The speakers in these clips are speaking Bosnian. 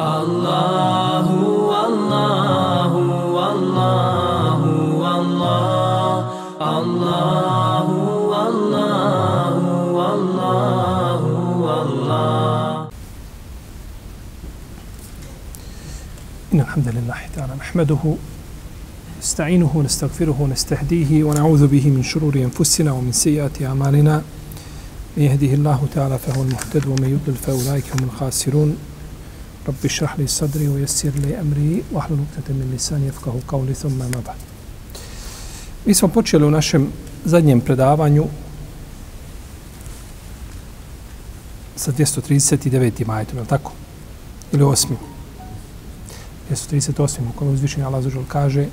Allahu, Allahu, Allahu, Allah, Allahu, Allahu, Allahu, Allah. إن الحمد لله تعالى نحمده نستعينه ونستغفره ونستهديه ونعوذ به من شرور أنفسنا ومن سيئات أعمالنا. من يهده الله تعالى فهو المهتد ومن يضلل فأولئك هم الخاسرون. Rabbi šrahli sadri u jesir li emri u ahlu nuktete min lisan jefkahu kao li thumma mabad. Mi smo počeli u našem zadnjem predavanju sa 239. majetom, je li tako? Ili osmim? 238. u kome uzvišenje Allah zažel kaže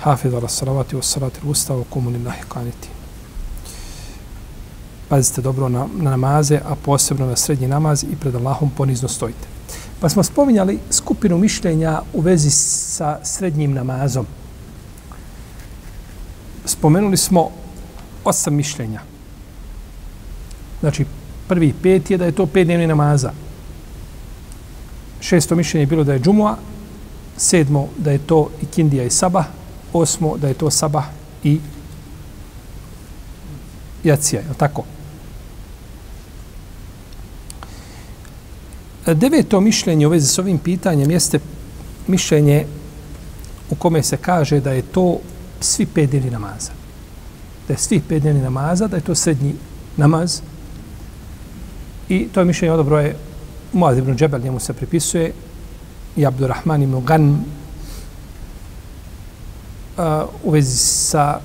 Hafidu ala salavati wa salati ustavu kumuni lahi kaniti. Pazite dobro na, na namaze, a posebno na srednji namaz i pred Allahom ponizno stojite. Pa smo spominjali skupinu mišljenja u vezi sa srednjim namazom. Spomenuli smo osam mišljenja. Znači, prvi pet je da je to pet dnevni namaza. Šesto mišljenje je bilo da je džumua, sedmo da je to ikindija i sabah, osmo da je to sabah i jacija, je tako? Deveto mišljenje u vezi s ovim pitanjem jeste mišljenje u kome se kaže da je to svi pet namaza. Da je svi pet namaza, da je to srednji namaz. I to je mišljenje odobro je Muaz ibn Džebel, njemu se pripisuje i Abdurrahman ibn Gan uh, u vezi sa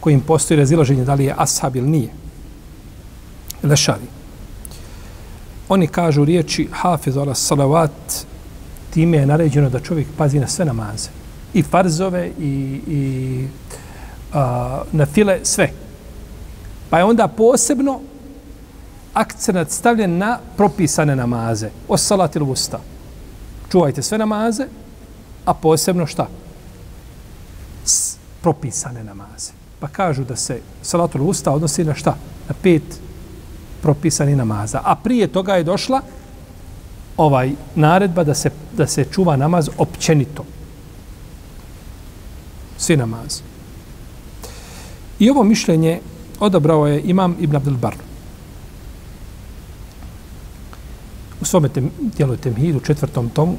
kojim postoji razilaženje da li je ashab ili nije. Lešavi. Oni kažu riječi hafiz ala salavat time je naređeno da čovjek pazi na sve namaze. I farzove i, i a, na file sve. Pa je onda posebno akcenat stavljen na propisane namaze. O salat ili usta. Čuvajte sve namaze, a posebno šta? S propisane namaze. Pa kažu da se salatul usta odnosi na šta? Na pet propisani namaza. A prije toga je došla ovaj naredba da se, da se čuva namaz općenito. Svi namazi. I ovo mišljenje odabrao je imam Ibn Abdel Bar. U svome tem, dijelu Temhidu, četvrtom tomu,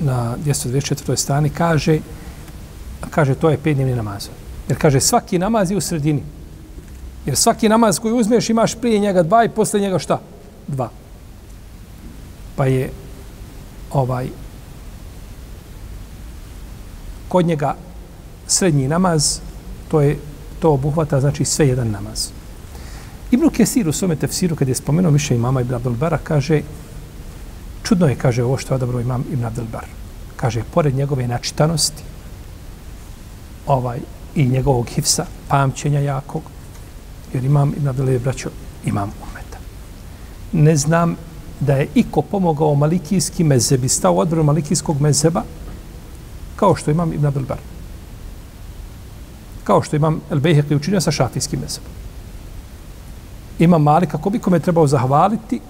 na 224. strani, kaže, kaže to je pet dnevni namaz. Jer kaže svaki namaz je u sredini. Jer svaki namaz koji uzmeš imaš prije njega dva i posle njega šta? Dva. Pa je ovaj kod njega srednji namaz, to je to obuhvata, znači sve jedan namaz. Ibn Kesir u svome tefsiru, kad je spomenuo više imama Ibn Abdelbara, kaže, čudno je, kaže, ovo što je odabrao imam Ibn Abdelbar. Kaže, pored njegove načitanosti, ovaj, i njegovog hifsa, pamćenja jakog, jer imam Ibn Abdelbar je braćo, imam umeta. Ne znam da je iko pomogao malikijski mezebi, stao odbranu malikijskog mezeba, kao što imam Ibn Abdelbar kao što imam El Bejheqi učinio sa šafijskim mezebom. Imam Malik, kako bi kome trebao zahvaliti,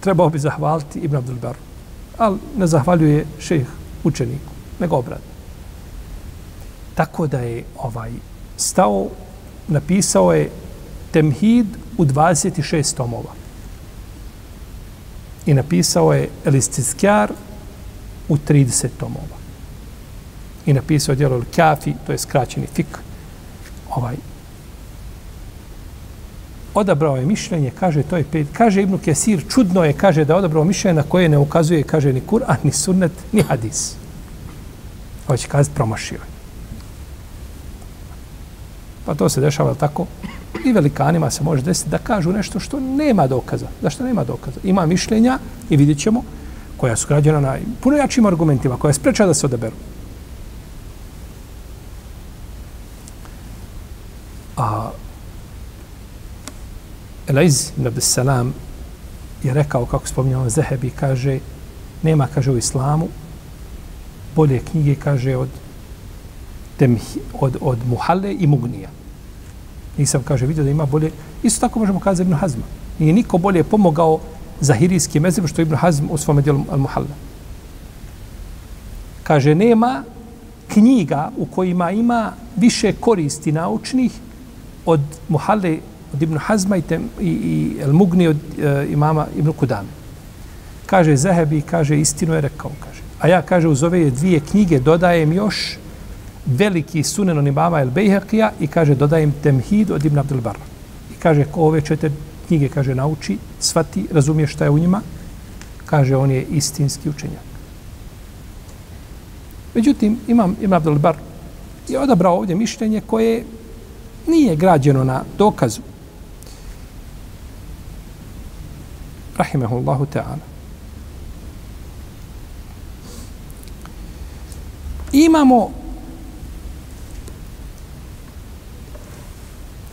trebao bi zahvaliti Ibn Abdul Bar. Ali ne zahvaljuje šejh učeniku, nego obrat. Tako da je ovaj stao, napisao je Temhid u 26 tomova. I napisao je Elistiskjar u 30 tomova. I napisao je djelo El-Kafi, to je skraćeni fik, ovaj odabrao je mišljenje, kaže to je pet, kaže Ibn Kesir, čudno je, kaže da je odabrao mišljenje na koje ne ukazuje, kaže ni Kur'an, ni sunnet, ni hadis. Hoće kazati, promašio je. Pa to se dešava tako. I velikanima se može desiti da kažu nešto što nema dokaza. Zašto nema dokaza? Ima mišljenja i vidjet ćemo koja su građena na puno jačim argumentima, koja spreča da se odaberu. A Elaiz ibn Abdesalam je rekao, kako spominjamo Zehebi, kaže, nema, kaže, u islamu bolje knjige, kaže, od, temhi, od, od Muhalle i Mugnija. Nisam, kaže, vidio da ima bolje. Isto tako možemo kazati Ibn Hazma. Nije niko bolje pomogao zahirijski mezim što Ibn Hazm u svom dijelu Al-Muhalla. Kaže, nema knjiga u kojima ima više koristi naučnih od Muhalle, od Ibn Hazma i, tem, i, i Al-Mugni od e, imama Ibn Kudame. Kaže, Zahebi, kaže, istinu je rekao, kaže. A ja, kaže, uz ove dvije knjige dodajem još veliki sunen on imama El Bejhekija i kaže, dodajem Temhid od Ibn Abdul Barra. I kaže, ko ove četiri knjige, kaže, nauči, svati, razumije šta je u njima, kaže, on je istinski učenjak. Međutim, imam Ibn Abdul Bar je odabrao ovdje mišljenje koje nije građeno na dokazu. Rahimehullahu ta'ala. Imamo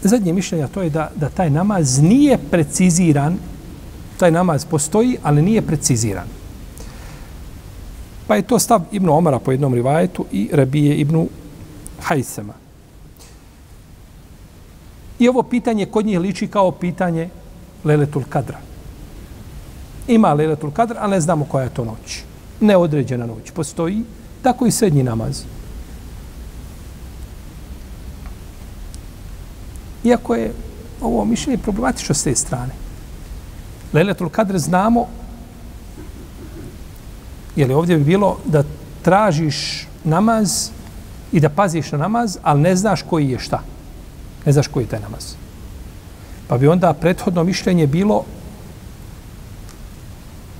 zadnje mišljenje, to je da, da taj namaz nije preciziran, taj namaz postoji, ali nije preciziran. Pa je to stav Ibnu Omara po jednom rivajetu i Rabije Ibnu Hajsema. I ovo pitanje kod njih liči kao pitanje Leletul Kadra. Ima Leletul Kadra, ali ne znamo koja je to noć. Neodređena noć. Postoji tako i srednji namaz. Iako je ovo mišljenje problematično s te strane. Lejletul Kadr znamo Jer ovdje bi bilo da tražiš namaz i da paziš na namaz, ali ne znaš koji je šta. Ne znaš koji je taj namaz. Pa bi onda prethodno mišljenje bilo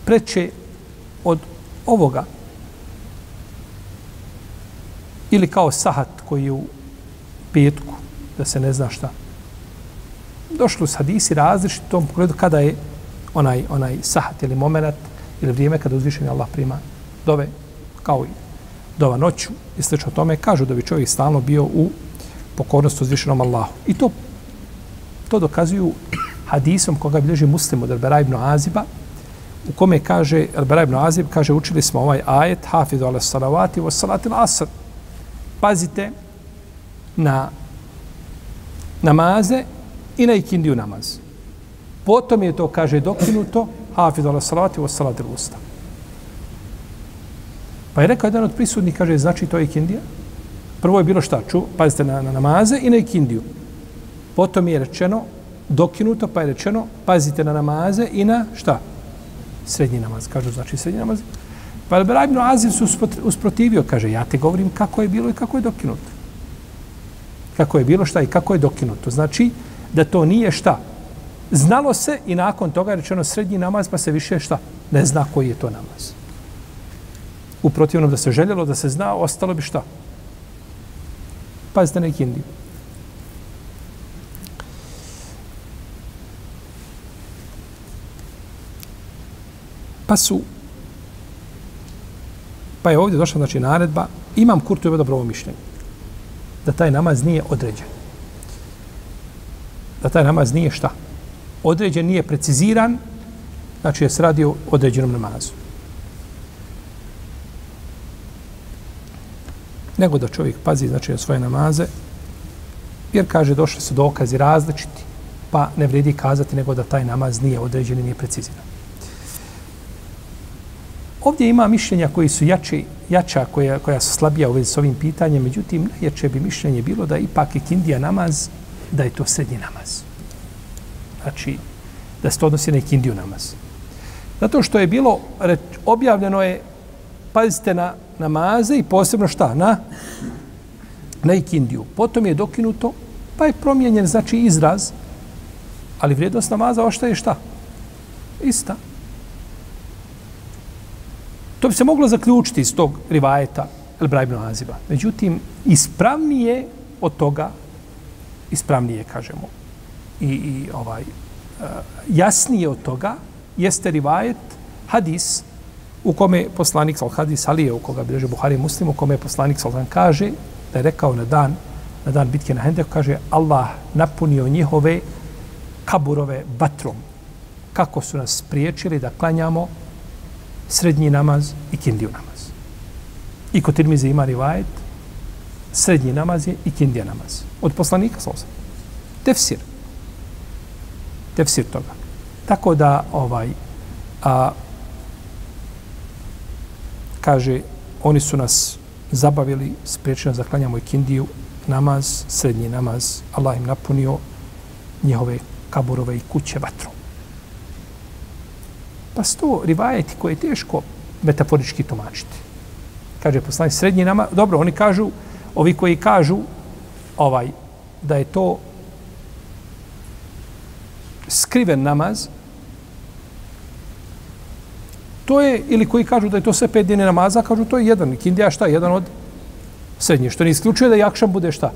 preče od ovoga. Ili kao sahat koji je u petku, da se ne zna šta. Došlo s hadisi različiti u tom pogledu kada je onaj, onaj sahat ili moment ili vrijeme kada uzvišeni Allah prima dove kao i dova noću i slično tome, kažu da bi čovjek stalno bio u pokornosti uzvišenom Allahu. I to, to dokazuju hadisom koga bilježi muslim od Arbera ibn Aziba, u kome kaže, Arbera ibn Azib kaže, učili smo ovaj ajet, hafidu ala salavati wa salatil asr. Pazite na namaze i na ikindiju namaz. Potom je to, kaže, dokinuto, hafidu ala salati wa salati usta. Pa je rekao jedan od prisutnih, kaže, znači to je ikindija. Prvo je bilo šta? Ču, pazite na, na namaze i na ikindiju. Potom je rečeno, dokinuto, pa je rečeno, pazite na namaze i na šta? Srednji namaz, kažu, znači srednji namaz. Pa je Bera ibn Azir se usprotivio, kaže, ja te govorim kako je bilo i kako je dokinuto. Kako je bilo šta i kako je dokinuto. Znači, da to nije šta? Znalo se i nakon toga je rečeno srednji namaz, pa se više šta? Ne zna koji je to namaz. U protivnom da se željelo da se zna, ostalo bi šta? Pazite na ikindiju. Pa su pa je ovdje došla znači naredba imam kurtu je dobro ovo mišljenje da taj namaz nije određen da taj namaz nije šta određen nije preciziran znači je se radi o određenom namazu nego da čovjek pazi znači na svoje namaze jer kaže došli su dokazi različiti pa ne vredi kazati nego da taj namaz nije određen i nije preciziran. Ovdje ima mišljenja koji su jači, jača, koja, koja su slabija u vezi s ovim pitanjem, međutim, najjače bi mišljenje bilo da ipak je kindija namaz, da je to srednji namaz. Znači, da se to odnosi na ikindiju namaz. Zato što je bilo, reč, objavljeno je, pazite na namaze i posebno šta? Na, na ikindiju. Potom je dokinuto, pa je promijenjen, znači, izraz, ali vrijednost namaza oštaje šta? Ista. To bi se moglo zaključiti iz tog rivajeta El Brajbno Aziba. Međutim, ispravnije od toga, ispravnije, kažemo, i, i ovaj, e, jasnije od toga, jeste rivajet, hadis, u kome poslanik sal hadis Alije, u koga bilježe Buhari muslim, u kome poslanik sal kaže da je rekao na dan, na dan bitke na Hendeku, kaže Allah napunio njihove kaburove vatrom. Kako su nas spriječili da klanjamo srednji namaz i kindiju namaz. I kod Tirmize ima rivajet, srednji namaz je i kindija namaz. Od poslanika sal Tefsir. Tefsir toga. Tako da, ovaj, A kaže, oni su nas zabavili, spriječili nas da klanjamo ikindiju, namaz, srednji namaz, Allah im napunio njihove kaburove i kuće vatrom. Pa sto rivajeti koje je teško metaforički tumačiti. Kaže poslanik srednji namaz, dobro, oni kažu, ovi koji kažu ovaj da je to skriven namaz, to je, ili koji kažu da je to sve pet dine namaza, kažu to je jedan. Kindija šta? Jedan od srednjih. Što ne isključuje da jakšan bude šta?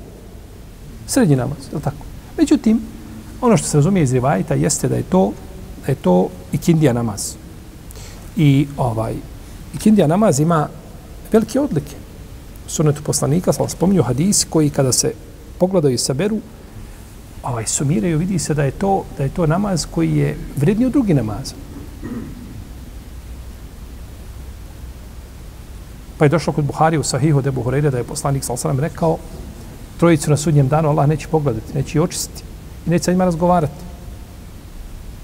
Srednji namaz, je tako? Međutim, ono što se razumije iz rivajita jeste da je to da je to ikindija namaz. I ovaj ikindija namaz ima velike odlike. Sunetu poslanika, sam spominju hadisi koji kada se pogledaju i saberu, ovaj, sumiraju, vidi se da je to da je to namaz koji je vredniji od drugi namaza. Pa je došlo kod Buhari u Sahihu de Buhureyre da je poslanik sa osram rekao trojicu na sudnjem danu Allah neće pogledati, neće očistiti i neće sa njima razgovarati.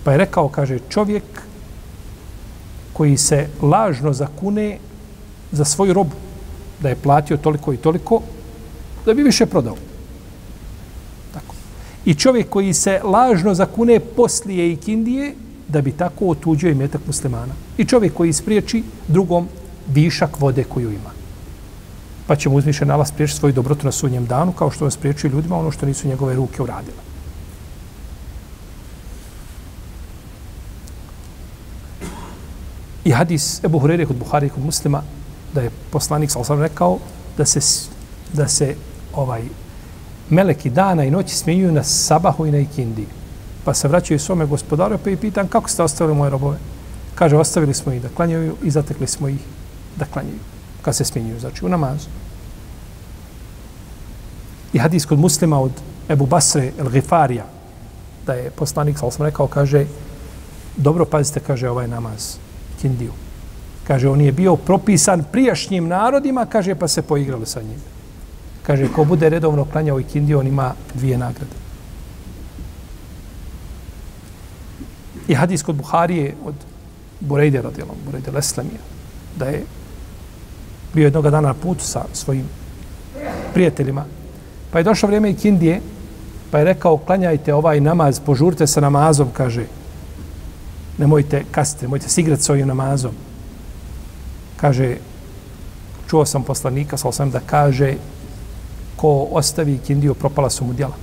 Pa je rekao, kaže, čovjek koji se lažno zakune za svoju robu, da je platio toliko i toliko, da bi više prodao. Tako. I čovjek koji se lažno zakune poslije i kindije, da bi tako otuđio i metak muslimana. I čovjek koji ispriječi drugom višak vode koju ima. Pa će mu uzmišen Allah spriječiti svoju dobrotu na sudnjem danu, kao što on spriječio ljudima ono što nisu njegove ruke uradile. I hadis Ebu Hurere kod Buhari kod muslima, da je poslanik sa osam rekao da se, da se ovaj meleki dana i noći smjenjuju na sabahu i na ikindi. Pa se vraćaju svome gospodaru pa i pitan kako ste ostavili moje robove. Kaže, ostavili smo ih da klanjaju i zatekli smo ih da klanjaju. Kad se smjenjuju, znači u namazu. I hadis kod muslima od Ebu Basre el Gifarija, da je poslanik, sa sam rekao, kaže, dobro pazite, kaže, ovaj namaz, kindiju. Kaže, on je bio propisan prijašnjim narodima, kaže, pa se poigrali sa njim. Kaže, ko bude redovno klanjao i on ima dvije nagrade. I hadis kod Buharije od Burejde radijalom, Burejde Leslemija, da je bio jednog dana na putu sa svojim prijateljima. Pa je došlo vrijeme i kindije, pa je rekao, klanjajte ovaj namaz, požurte sa namazom, kaže, nemojte kasite, nemojte se igrati s ovim namazom. Kaže, čuo sam poslanika, sal sam da kaže, ko ostavi kindiju, propala su mu djela.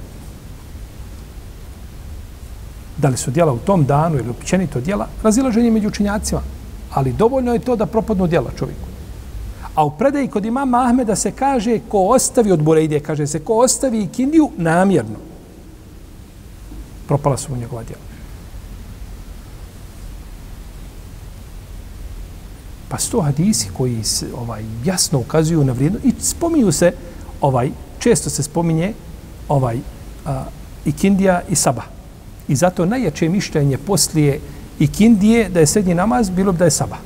Da li su djela u tom danu ili općenito djela, razilaženje među učinjacima. Ali dovoljno je to da propadnu djela čovjeku. A u predaji kod imama Ahmeda se kaže ko ostavi od Burejdije, kaže se ko ostavi kindiju namjerno. Propala su mu njegova djela. Pa sto hadisi koji se, ovaj, jasno ukazuju na vrijednost i spominju se, ovaj, često se spominje ovaj, a, i i Saba. I zato najjače mišljenje poslije ikindije da je srednji namaz bilo bi da je Saba.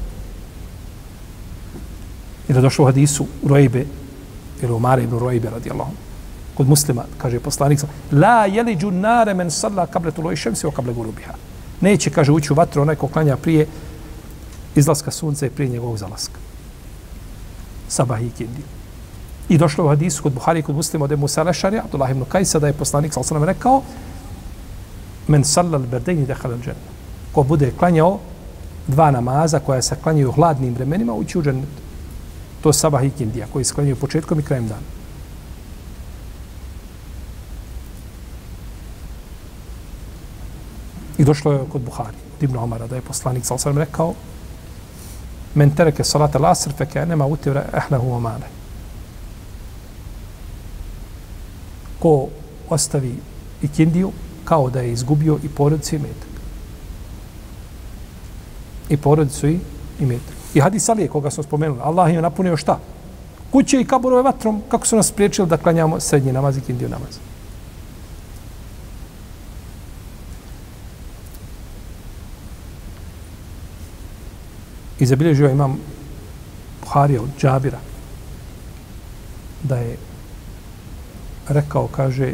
I da došlo u hadisu Rojbe, ili Umare ibn Rojbe radijallahu kod muslima, kaže poslanik, la jeliđu nare men sadla kable tu lojšem se o kable gurubiha. Neće, kaže, ući u vatru onaj ko klanja prije izlaska sunca i prije njegovog zalaska. Sabah i kindi. I došlo u hadisu kod Buhari i kod muslima od Musa Lešari, Abdullah ibn Kajsa, da je poslanik sa osanem rekao men sallal berdejni dehal al džennu. Ko bude klanjao dva namaza koja se klanjaju hladnim vremenima, ući u džennet. To je sabah i kindija, koji se klanjaju početkom i krajem dana. I došlo je kod Buhari, od Ibn Omara, da je poslanik sa osanem rekao men tereke salata lasr fe ke nema utevra ehlehu omane. Ko ostavi ikindiju, kao da je izgubio i porodicu i metak. I porodicu i, i metak. I hadis Ali koga smo spomenuli, Allah je napunio šta? Kuće i kaburove vatrom, kako su nas spriječili da klanjamo srednji namaz i kindiju namaz. I zabilježio imam Buharija od Džabira da je rekao, kaže,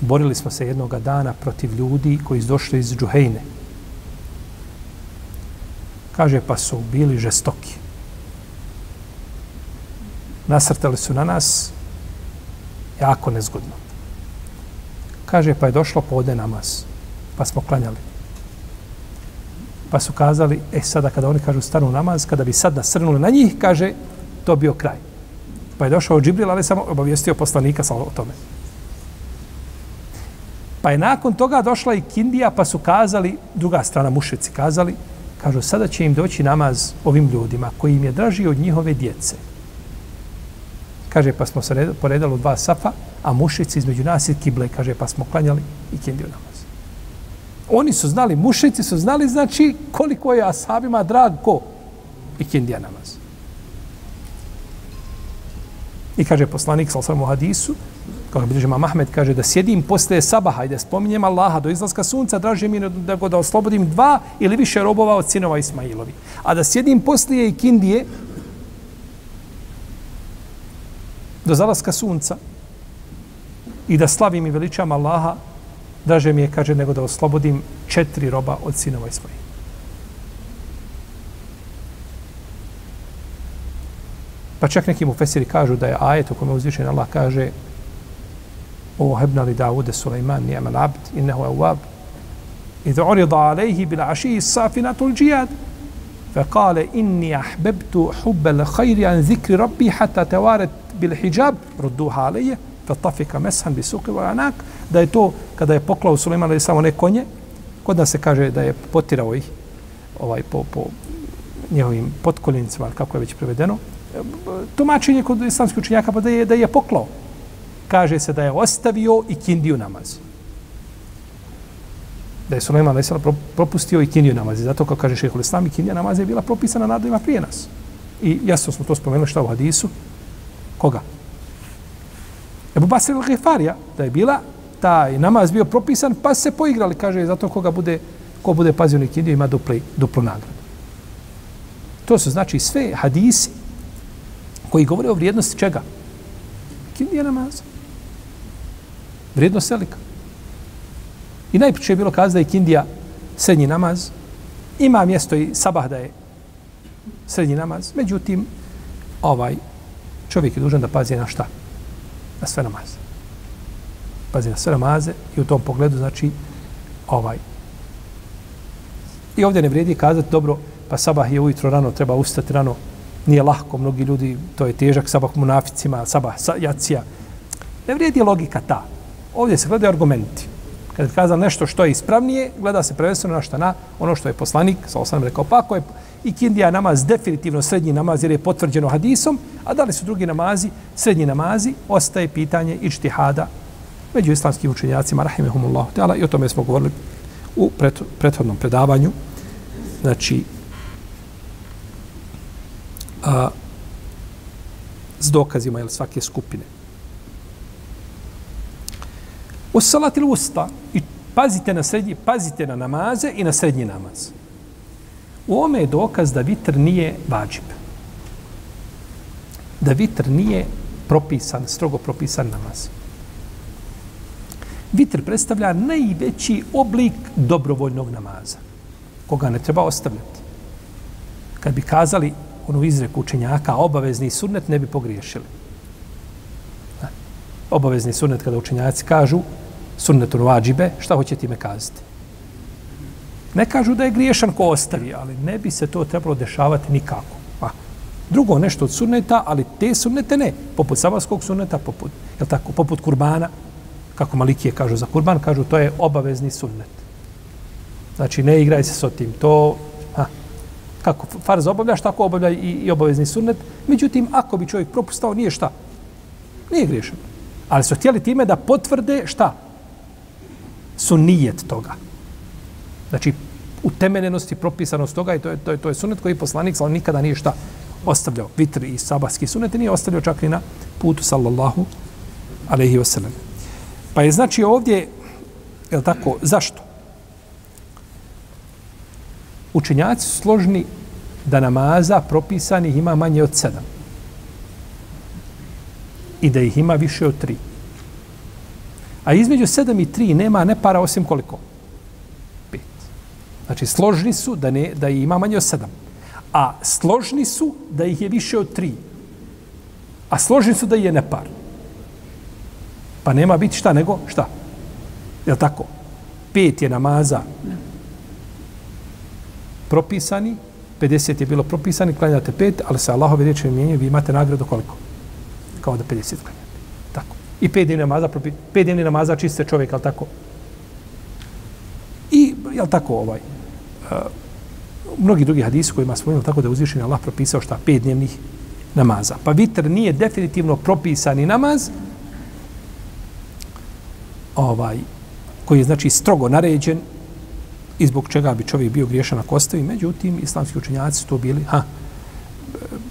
borili smo se jednoga dana protiv ljudi koji su došli iz Džuhejne. Kaže, pa su bili žestoki. Nasrtali su na nas jako nezgodno. Kaže, pa je došlo podne namaz. Pa smo klanjali. Pa su kazali, e sada kada oni kažu stanu namaz, kada bi sad nasrnuli na njih, kaže, to bio kraj. Pa je došao Džibril, ali samo obavijestio poslanika sa o tome. Pa je nakon toga došla i Kindija, pa su kazali, druga strana mušici kazali, kažu, sada će im doći namaz ovim ljudima koji im je draži od njihove djece. Kaže, pa smo se poredali u dva safa, a mušici između nas i kible, kaže, pa smo klanjali i Kindiju namaz. Oni su znali, mušici su znali, znači, koliko je ashabima drag ko i namaz. I kaže poslanik sa u hadisu, kao je bliže Mahmed, kaže da sjedim posle sabaha i da spominjem Allaha do izlaska sunca, draže mi da go da oslobodim dva ili više robova od sinova Ismailovi. A da sjedim posle ikindije kindije do zalaska sunca i da slavim i veličam Allaha, draže mi je, kaže, nego da oslobodim četiri roba od sinova Ismailova. Pa čak neki mu fesiri kažu da je ajet u kome uzvišen Allah kaže o hebna li Davude Suleiman nijeman abd innehu je uab idh urida alejhi bil aši safinatu l'đijad فقال إني أحببت حب الخير عن ذكر ربي حتى توارت بالحجاب ردوها علي فطفق مسحا بسوق وعناك da je to kada je poklao Suleiman ali samo ne konje kod nas se kaže da je potirao ih ovaj po, po njihovim potkoljenicima kako je već prevedeno tumačenje kod islamskih učenjaka pa da je, da je poklao. Kaže se da je ostavio i kindiju namaz. Da je Suleiman a.s. propustio i kindiju namaz. Zato kao kaže šehol islam i kindija namaz je bila propisana nadojima prije nas. I jasno smo to spomenuli šta u hadisu. Koga? Ebu Basir al-Ghifarija, da je bila taj namaz bio propisan, pa se poigrali, kaže, zato koga bude, ko bude pazio ni ima dupli, duplu nagradu. To su znači sve hadisi koji govore o vrijednosti čega? Kindija namaza. Vrijednost selika. I najpriče je bilo kazati da je Kindija srednji namaz. Ima mjesto i sabah da je srednji namaz. Međutim, ovaj čovjek je dužan da pazi na šta? Na sve namaze. Pazi na sve namaze i u tom pogledu znači ovaj I ovdje ne vrijedi kazati, dobro, pa sabah je ujutro rano, treba ustati rano, nije lahko, mnogi ljudi, to je težak sabah munaficima, sabah jacija. Ne vrijedi logika ta. Ovdje se gledaju argumenti. Kad kaza nešto što je ispravnije, gleda se prvenstveno na šta na ono što je poslanik, sa osam rekao, pa ako je i kindija namaz definitivno srednji namaz jer je potvrđeno hadisom, a da li su drugi namazi, srednji namazi, ostaje pitanje ičtihada među islamskim učenjacima, rahimehumullahu ta'ala, i o tome smo govorili u prethodnom predavanju. Znači, a, s dokazima jel, svake skupine. U salati usta i pazite na srednji, pazite na namaze i na srednji namaz. U ome je dokaz da vitr nije vađib. Da vitr nije propisan, strogo propisan namaz. Vitr predstavlja najveći oblik dobrovoljnog namaza, koga ne treba ostavljati. Kad bi kazali onu izreku učenjaka, obavezni sunnet, ne bi pogriješili. Obavezni sunnet, kada učenjaci kažu sunnetu vađibe, šta hoće time kazati? Ne kažu da je griješan ko ostavi, ali ne bi se to trebalo dešavati nikako. Pa, drugo nešto od sunneta, ali te sunnete ne. Poput sabarskog sunneta, poput, je tako, poput kurbana, kako malikije kažu za kurban, kažu to je obavezni sunnet. Znači, ne igraj se s tim. To ha, kako farz obavljaš, tako obavlja i, i obavezni sunnet. Međutim, ako bi čovjek propustao, nije šta? Nije griješan. Ali su htjeli time da potvrde šta? Sunnijet toga. Znači, utemeljenost i propisanost toga i to je, to je, to je sunnet koji poslanik ali nikada nije šta ostavljao. Vitr i sabahski sunnet nije ostavljao čak i na putu sallallahu alaihi wasallam. Pa je znači ovdje, je tako, zašto? učenjaci su složni da namaza propisanih ima manje od sedam. I da ih ima više od tri. A između sedam i tri nema ne osim koliko? Pet. Znači, složni su da, ne, da ih ima manje od sedam. A složni su da ih je više od tri. A složni su da je nepar. Pa nema biti šta nego šta? Je li tako? Pet je namaza propisani, 50 je bilo propisani, klanjate pet, ali se Allahove riječi mijenjaju, vi imate nagradu koliko? Kao da 50 klanjate. Tako. I pet dnevni namaza, pet dnevni namaza čiste čovjek, ali tako? I, je li tako, ovaj, uh, mnogi drugi hadisi kojima smo tako da je uzvišen Allah propisao šta pet dnevnih namaza. Pa vitr nije definitivno propisani namaz, ovaj, koji je znači strogo naređen i zbog čega bi čovjek bio griješan ako ostavi. Međutim, islamski učenjaci su to bili, ha,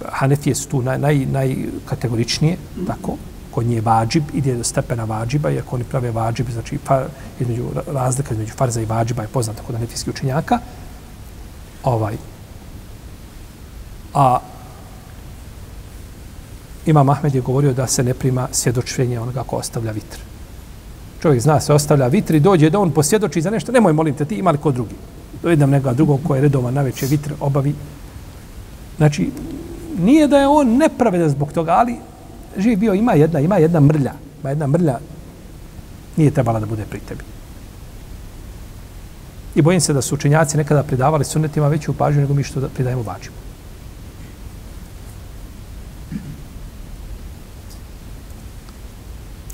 Hanefije su tu naj, naj, najkategoričnije, tako, kod nje vađib, ide do stepena vađiba, jer oni prave vađib, znači far, između, razlika između farza i vađiba je poznata kod hanefijskih učenjaka. Ovaj. A Imam Ahmed je govorio da se ne prima svjedočenje onoga ko ostavlja vitr. Čovjek zna se ostavlja vitri, dođe da on posvjedoči za nešto. Nemoj, molim te, ti imali ko drugi. Dovedam nekoga drugog koji je redovan na večer vitr obavi. Znači, nije da je on nepravedan zbog toga, ali živ bio, ima jedna, ima jedna mrlja. Ima jedna mrlja, nije trebala da bude pri tebi. I bojim se da su učenjaci nekada predavali sunetima veću pažnju nego mi što da pridajemo vađimu.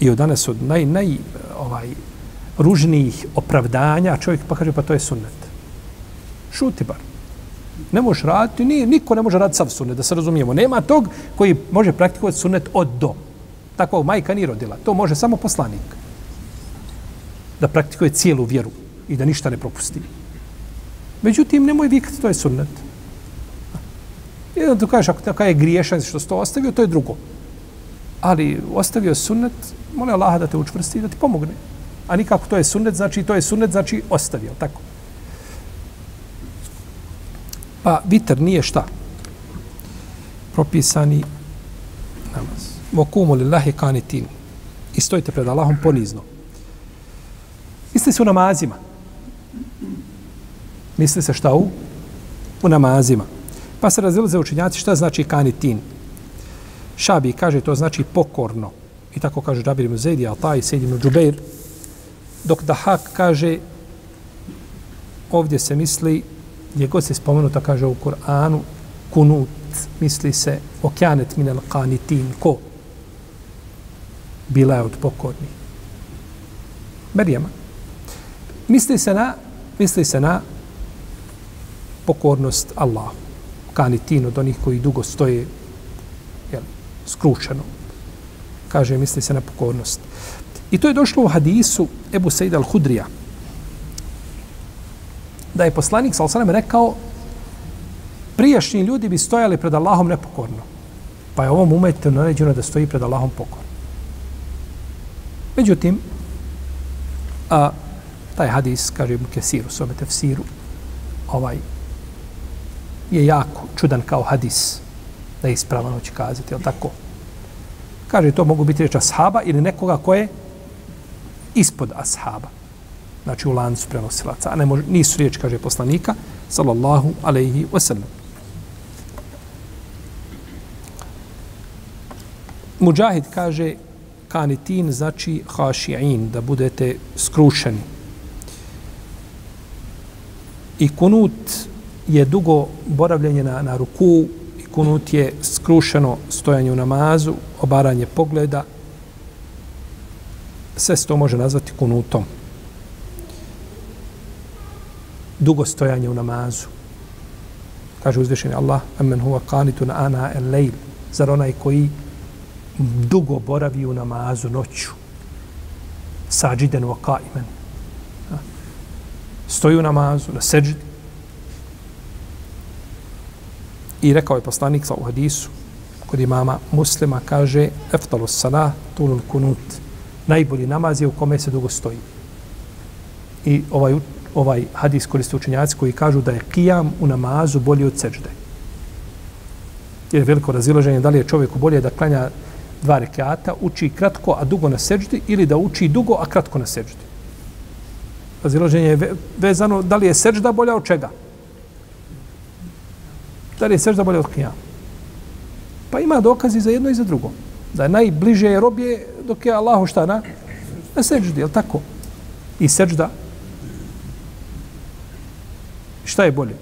I od danas od naj, naj ovaj, ružnijih opravdanja čovjek pa kaže pa to je sunnet. Šuti bar. Ne možeš raditi, nije, niko ne može raditi sav sunnet, da se razumijemo. Nema tog koji može praktikovati sunnet od do. Takva majka ni rodila. To može samo poslanik. Da praktikuje cijelu vjeru i da ništa ne propusti. Međutim, nemoj vikati, to je sunnet. Jedan tu kažeš, ako je griješan što se to ostavio, to je drugo. Ali ostavio sunnet, moli Allaha da te učvrsti i da ti pomogne. A nikako to je sunnet, znači to je sunnet, znači ostavio, tako. Pa vitr nije šta? Propisani namaz. Vokumu lillahi kanitin. I stojite pred Allahom ponizno. Misli se u namazima. Misli se šta u? U namazima. Pa se razilaze učinjaci šta znači kanitin. Šabi kaže to znači pokorno. I tako kaže Džabir ibn Zaid, Altaj, Sejid ibn Džubeir. Dok Dahak kaže, ovdje se misli, gdje god se spomenuta, kaže u Kur'anu, kunut, misli se, okjanet minel qanitin, ko? Bila je od pokorni. Merijama. Misli se na, misli se na pokornost Allahu. Kanitin od onih koji dugo stoje skrušeno, kaže, misli se na pokornost. I to je došlo u hadisu Ebu Sejda al-Hudrija. Da je poslanik, sal sam rekao, prijašnji ljudi bi stojali pred Allahom nepokorno. Pa je ovom umetu naređeno da stoji pred Allahom pokorno. Međutim, a, taj hadis, kaže Ibn Kesiru, svome tefsiru, ovaj, je jako čudan kao hadis, da je ispravan hoće kazati, ali tako? Kaže, to mogu biti reći ashaba ili nekoga ko je ispod ashaba. Znači u lancu prenosilaca. A ne može, nisu riječi, kaže poslanika, sallallahu alaihi wasallam. Mujahid kaže, kanitin znači haši'in, da budete skrušeni. I kunut je dugo boravljenje na, na ruku, kunut je skrušeno stojanje u namazu, obaranje pogleda, sve se to može nazvati kunutom. Dugo stojanje u namazu. Kaže uzvišeni Allah, amen huwa qanitun na ana el lejl. Zar onaj koji dugo boravi u namazu noću. Sađiden wa qaimen. Stoji u namazu, na seđdi, I rekao je poslanik sa u hadisu kod imama muslima kaže eftalu salah tulul kunut najbolji namaz je u kome se dugo stoji. I ovaj, ovaj hadis koriste učenjaci koji kažu da je kijam u namazu bolji od seđde. Jer je veliko razilaženje da li je čovjeku bolje da klanja dva rekiata, uči kratko, a dugo na seđdi, ili da uči dugo, a kratko na seđdi. Razilaženje je vezano da li je seđda bolja od čega? Da li je sežda bolje od kijama? Pa ima dokazi za jedno i za drugo. Da je najbliže je robje dok je Allahu šta na? Na seždi, je tako? I sežda. Šta je bolje?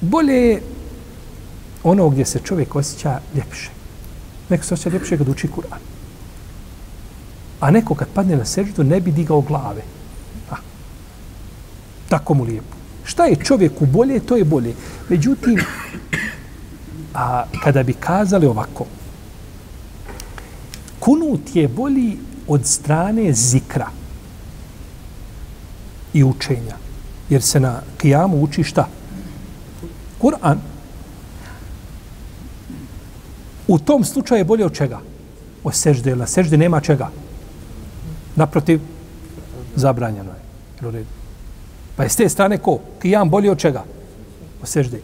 Bolje je ono gdje se čovjek osjeća ljepše. Neko se osjeća ljepše kad uči Kur'an. A neko kad padne na seždu ne bi digao glave. A, tako mu lijepo. Šta je čovjeku bolje, to je bolje. Međutim, a, kada bi kazali ovako, kunut je bolji od strane zikra i učenja. Jer se na kijamu uči šta? Kur'an. U tom slučaju je bolje od čega? O sežde. Na sežde nema čega? Naprotiv, zabranjeno je. Pa je s te strane ko? Kijam bolje od čega? O seždi.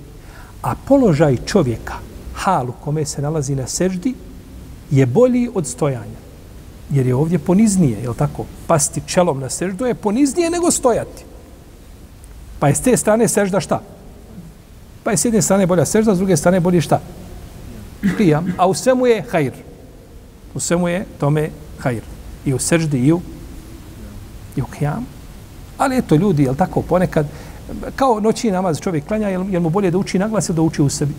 A položaj čovjeka, hal u kome se nalazi na seždi, je bolji od stojanja. Jer je ovdje poniznije, je tako? Pasti čelom na seždu je poniznije nego stojati. Pa je s te strane sežda šta? Pa je s jedne strane bolja sežda, s druge strane bolje šta? Kijam. A u svemu je hajr. U svemu je tome hajr. I u seždi i u, i u kijamu. Ali eto ljudi, jel tako, ponekad, kao noći namaz čovjek klanja, jel, jel mu bolje da uči naglas ili da uči u sebi?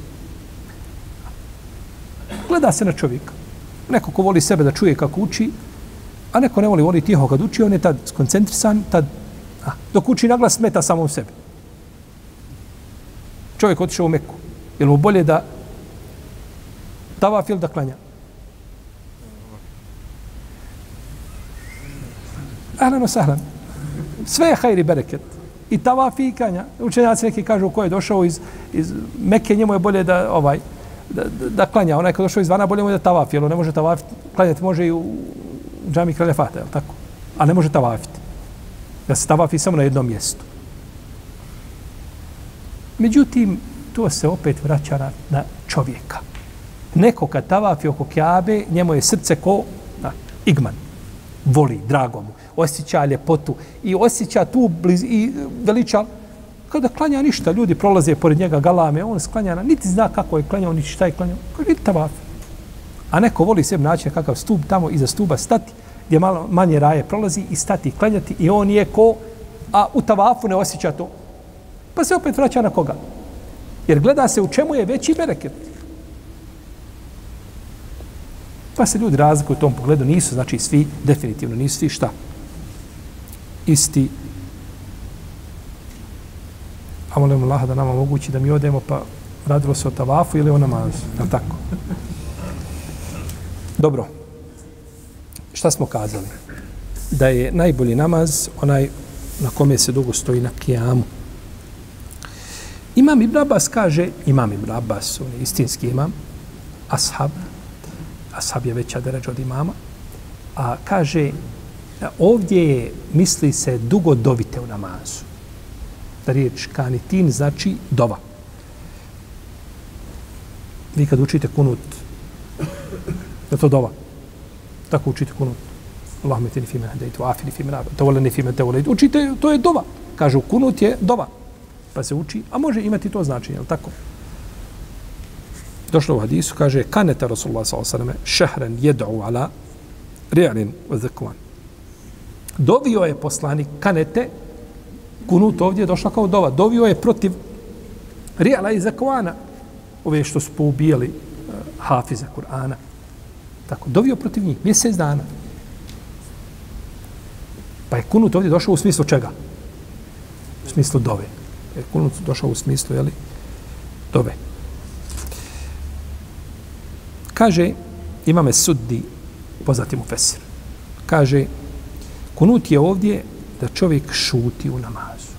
Gleda se na čovjeka. Neko ko voli sebe da čuje kako uči, a neko ne voli, voli tiho kad uči, on je tad skoncentrisan, tad, a, dok uči naglas, smeta samo u sebi. Čovjek otišao u Meku. Jel mu bolje da tavaf ili da klanja? Ahlan wa sahlan. Sve je hajri bereket. I tavaf i. Učenjaci neki kažu ko je došao iz, iz Mekke, njemu je bolje da ovaj da, da, da klanja. Onaj ko došao izvana, bolje mu je da tavaf, jer ne može tavaf, klanjati može i u džami kralja Fata, je tako? A ne može tavafiti. Da se tavafi samo na jednom mjestu. Međutim, to se opet vraća na, na čovjeka. Neko kad tavafi oko kjabe, njemu je srce ko na, igman. Voli, drago mu osjeća ljepotu i osjeća tu bliz, i veliča. Kada klanja ništa, ljudi prolaze pored njega galame, on sklanja, niti zna kako je klanjao, niti šta je klanjao. Kaže, niti tavaf. A neko voli sebi naći kakav stup tamo iza stuba stati, gdje malo manje raje prolazi i stati i klanjati i on je ko, a u tavafu ne osjeća to. Pa se opet vraća na koga? Jer gleda se u čemu je veći bereket. Pa se ljudi razlikuju u tom pogledu, nisu, znači svi, definitivno nisu svi šta? Isti. A molim Allah da nam omogući da mi odemo pa radilo se o tavafu ili o namazu. Je tako? Dobro. Šta smo kazali? Da je najbolji namaz onaj na kome se dugo stoji na kijamu. Imam Ibn Abbas kaže, imam Ibn Abbas, on je istinski imam, ashab, ashab je veća deređa od imama, a kaže, E, ovdje je, misli se, dugo dovite u namazu. Da riječ kanitin znači dova. Vi kad učite kunut, je to dova. Tako učite kunut. Allahumma tini fi hadaytu afini fi man tawallani fi man. Učite, to je dova. Kažu kunut je dova. Pa se uči, a može imati to značenje, je tako? Došlo u hadisu, kaže, kaneta Rasulullah s.a.v. šehren jed'u ala ri'lin wa zakwan dovio je poslanik kanete, kunut ovdje je došla kao dova, dovio je protiv Rijala i Zakvana, ove što su poubijali uh, Hafiza Kur'ana. Tako, dovio protiv njih, mjesec dana. Pa je kunut ovdje došao u smislu čega? U smislu dove. Je kunut došao u smislu, jeli, dove. Kaže, imame suddi, poznati mu Fesir. Kaže, Kunut je ovdje da čovjek šuti u namazu.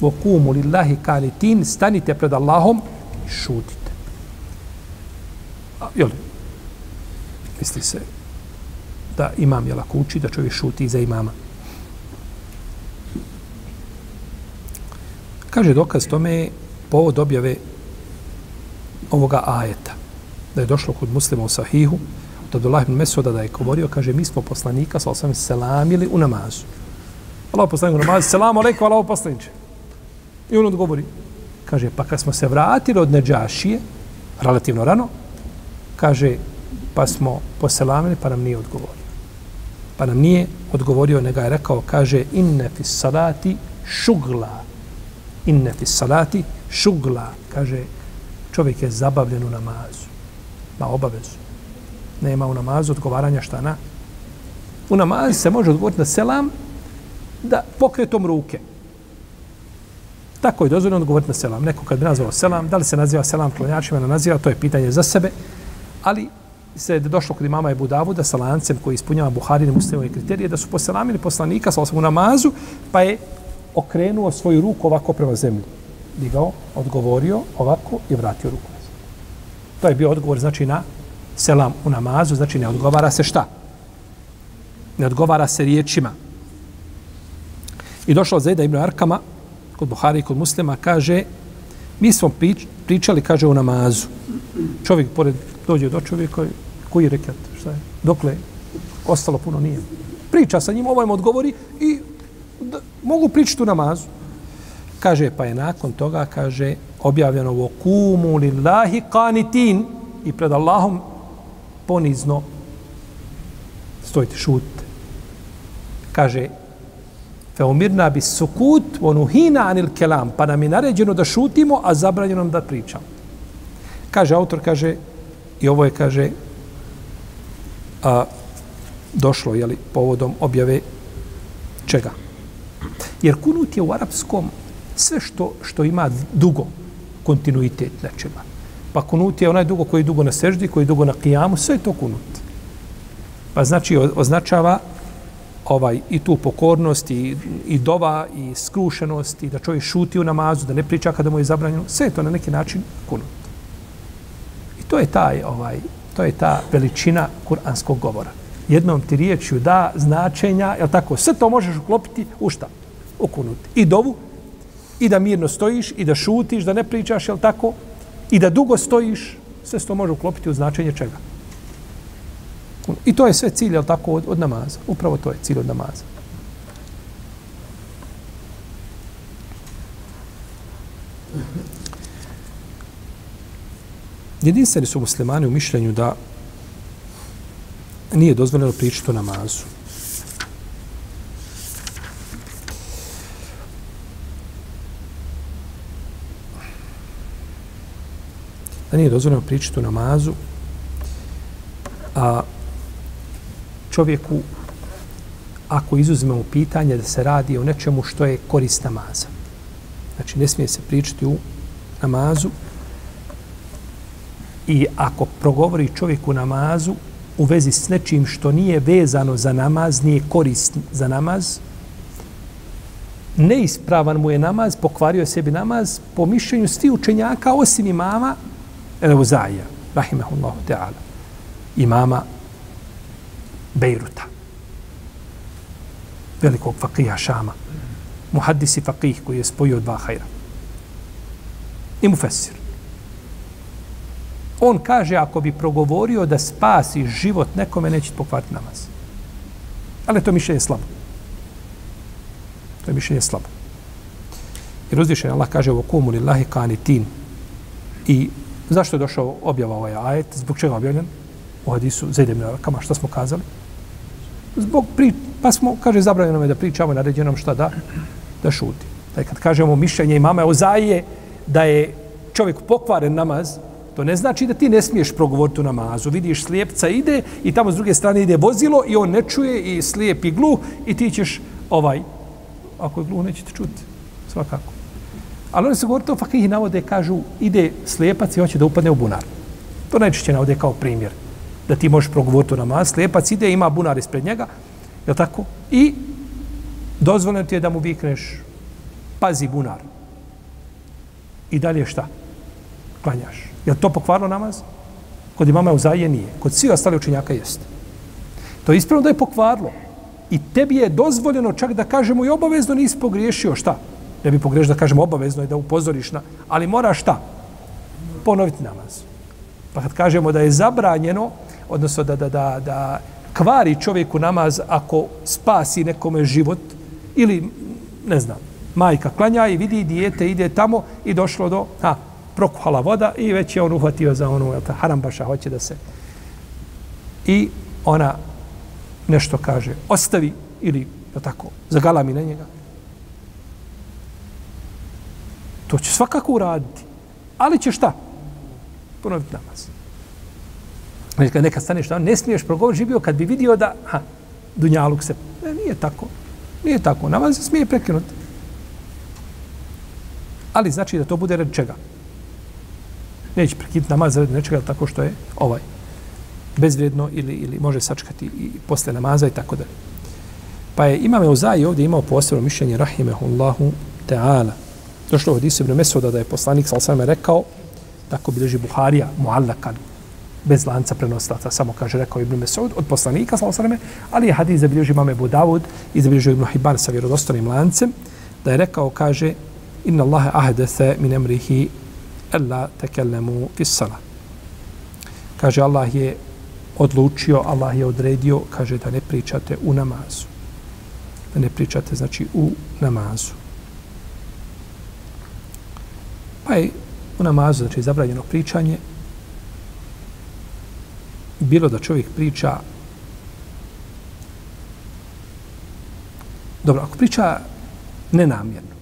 Wa lillahi kanitin, stanite pred Allahom i šutite. A, jel, misli se da imam je lako uči, da čovjek šuti za imama. Kaže dokaz tome je povod objave ovoga ajeta. Da je došlo kod muslima u sahihu, od Abdullah ibn Mesuda da je govorio, kaže, mi smo poslanika, sa osam selamili u namazu. Allah poslanik u namazu, selamu alaikum, Allah poslaniče. I on odgovori. Kaže, pa kad smo se vratili od Neđašije, relativno rano, kaže, pa smo poselamili, pa nam nije odgovorio. Pa nam nije odgovorio, nego je rekao, kaže, inne fis salati šugla. Inne fis salati šugla. Kaže, čovjek je zabavljen u namazu. Ma obavezu. Nema u namazu odgovaranja šta na. U namazu se može odgovoriti na selam da pokretom ruke. Tako je dozvoljeno odgovoriti na selam. Neko kad bi nazvao selam, da li se naziva selam klonjačima, ne naziva, to je pitanje za sebe. Ali se je došlo kod imama Ebu Davuda sa lancem koji ispunjava Buharine muslimove kriterije, da su poselamili poslanika sa u namazu, pa je okrenuo svoju ruku ovako prema zemlji. Digao, odgovorio ovako i vratio ruku. To je bio odgovor, znači, na selam u namazu, znači ne odgovara se šta? Ne odgovara se riječima. I došlo Zajda ibn Arkama, kod Buhari i kod muslima, kaže, mi smo pričali, kaže, u namazu. Čovjek pored dođe do čovjeka, koji je rekat, šta je? Dokle, ostalo puno nije. Priča sa njim, ovaj mu odgovori i da, mogu pričati u namazu. Kaže, pa je nakon toga, kaže, objavljeno u okumu lillahi kanitin i pred Allahom ponizno stojite, šutite. Kaže, fe umirna bi sukut onuhina anil kelam, pa nam je naređeno da šutimo, a zabranjeno nam da pričamo. Kaže, autor kaže, i ovo je, kaže, a, došlo, jeli, povodom objave čega? Jer kunut je u arapskom sve što, što ima dugo kontinuitet nečega. Pa kunut je onaj dugo koji je dugo na seždi, koji je dugo na kijamu, sve je to kunut. Pa znači označava ovaj i tu pokornost i, i dova i skrušenost i da čovjek šuti u namazu, da ne priča kada mu je zabranjeno, sve je to na neki način kunut. I to je taj ovaj to je ta veličina kuranskog govora. Jednom ti riječju da značenja, je tako, sve to možeš uklopiti u šta? U kunut. I dovu, i da mirno stojiš, i da šutiš, da ne pričaš, je tako? I da dugo stojiš, sve to može uklopiti u značenje čega? I to je sve cilj, je tako, od, od namaza. Upravo to je cilj od namaza. Jedinstveni su muslimani u mišljenju da nije dozvoljeno pričati o namazu. Da nije dozvoljeno pričati u namazu, a čovjeku, ako izuzmemo pitanje da se radi o nečemu što je korist namaza. Znači, ne smije se pričati u namazu, I ako progovori čovjek u namazu u vezi s nečim što nije vezano za namaz, nije korist za namaz, neispravan mu je namaz, pokvario je sebi namaz po mišljenju svi učenjaka osim imama Euzaija, rahimahullahu ta'ala, imama Bejruta, velikog faqiha Šama, muhaddisi faqih koji je spojio dva hajra. I mu fesir. On kaže, ako bi progovorio da spasi život nekome, neće pokvariti namaz. Ali to mišljenje je slabo. To je mišljenje slabo. Jer uzvišen Allah kaže u kumu lillahi kanitin. I zašto je došao objava ovaj ajet? Zbog čega objavljen? U hadisu Zaid ibn Arkama, što smo kazali? Zbog pri... Pa smo, kaže, zabranjeno je da pričamo, naređeno nam šta da? Da šuti. Da kad kažemo mišljenje imama Ozaije da je čovjek pokvaren namaz, To ne znači da ti ne smiješ progovoriti u namazu. Vidiš slijepca ide i tamo s druge strane ide vozilo i on ne čuje i slijep i gluh i ti ćeš ovaj, ako je gluh nećete čuti, svakako. Ali oni se govori to fakihi navode, kažu ide slijepac i hoće da upadne u bunar. To najčešće navode kao primjer. Da ti možeš progovoriti u namaz, slijepac ide, ima bunar ispred njega, je tako? I dozvoljeno ti je da mu vikneš pazi bunar. I dalje šta? Klanjaš. Je to pokvarilo namaz? Kod imama Uzaije nije. Kod svi ostali učenjaka jeste. To je ispravno da je pokvarilo. I tebi je dozvoljeno čak da kažemo i obavezno nisi pogriješio. Šta? Ne bi pogrešio da kažem obavezno je da upozoriš na... Ali mora šta? Ponoviti namaz. Pa kad kažemo da je zabranjeno, odnosno da, da, da, da kvari čovjeku namaz ako spasi nekome život ili, ne znam, Majka klanja i vidi dijete, ide tamo i došlo do, ha, prokuhala voda i već je on uhvatio za onu, jel ta, harambaša, hoće da se... I ona nešto kaže, ostavi ili, jel tako, zagalami na njega. To će svakako uraditi. Ali će šta? Ponoviti namaz. Znači, neka, neka staneš tamo, ne smiješ progovoriti, živio kad bi vidio da, ha, Dunjaluk se, ne, nije tako. Nije tako, namaz se smije prekinuti. Ali znači da to bude red čega? Neće prekinuti namaz red nečega tako što je ovaj bezvredno ili, ili može sačkati i posle namaza i tako da. Pa je imam Euzai ovdje imao posebno mišljenje rahimehullahu ta'ala. Došlo od Isu ibn Mesuda da je poslanik sa osvame rekao, tako bilježi Buharija, muallakan, bez lanca prenoslaca, samo kaže rekao Ibn Mesud od poslanika, sa sveme, ali je hadis zabilježi mame Budavud i zabilježi Ibn Hibban sa vjerodostanim lancem, da je rekao, kaže, inna Allahe ahdese min emrihi ella tekellemu fissala. Kaže, Allah je odlučio, Allah je odredio, kaže da ne pričate u namazu. Da ne pričate, znači, u namazu. Pa je u namazu, znači zabranjeno pričanje, bilo da čovjek priča dobro, ako priča nenamjerno,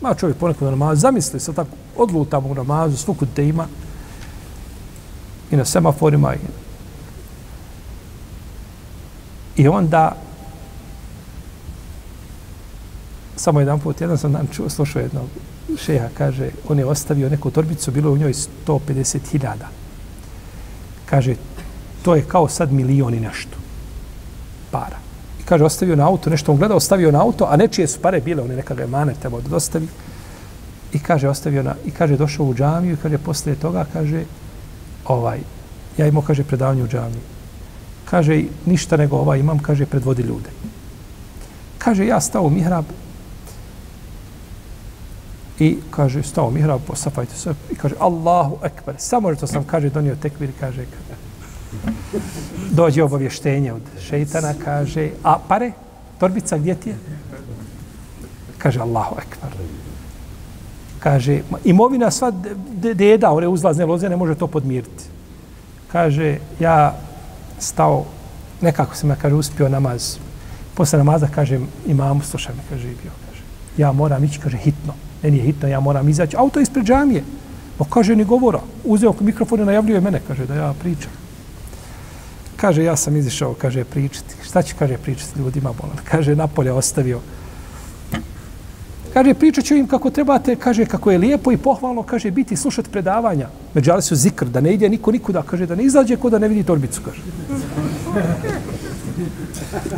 ma čovjek ponekad na namazu, zamisli se tako, odlutamo u namazu, svukud te ima, i na semaforima, i, i onda samo jedan put, jedan sam dan čuo, slušao jednog šeha, kaže, on je ostavio neku torbicu, bilo je u njoj 150.000. Kaže, to je kao sad milioni nešto para. I kaže, ostavio na auto, nešto on gleda, ostavio na auto, a nečije su pare bile, one nekakve mane trebao da dostavi. I kaže, ostavio na, i kaže, došao u džamiju, i kaže, posle toga, kaže, ovaj, ja imao, kaže, predavanje u džamiju. Kaže, ništa nego ovaj imam, kaže, predvodi ljude. Kaže, ja stao u mihrab, I kaže, stao mihrab, posafajte se. I kaže, Allahu ekber. Samo što sam, kaže, donio tekbir, kaže, dođe obavještenje od šeitana, kaže, a pare, torbica, gdje ti je? Kaže, Allahu ekber. Kaže, imovina sva deda, one uzlazne loze, ne može to podmiriti. Kaže, ja stao, nekako sam ja, kaže, uspio namaz. Posle namaza, kaže, imam, slušaj me, kaže, bio. Kaže, ja moram ići, kaže, hitno meni je hitno, ja moram izaći. Auto je ispred džamije. Ma kaže, ni govora. Uzeo mikrofon i najavljuje mene, kaže, da ja pričam. Kaže, ja sam izišao, kaže, pričati. Šta će, kaže, pričati ljudima, bolan? Kaže, napolje ostavio. Kaže, pričat ću im kako trebate, kaže, kako je lijepo i pohvalno, kaže, biti slušati predavanja. Međali su zikr, da ne ide niko nikuda, kaže, da ne izađe ko da ne vidi torbicu, kaže.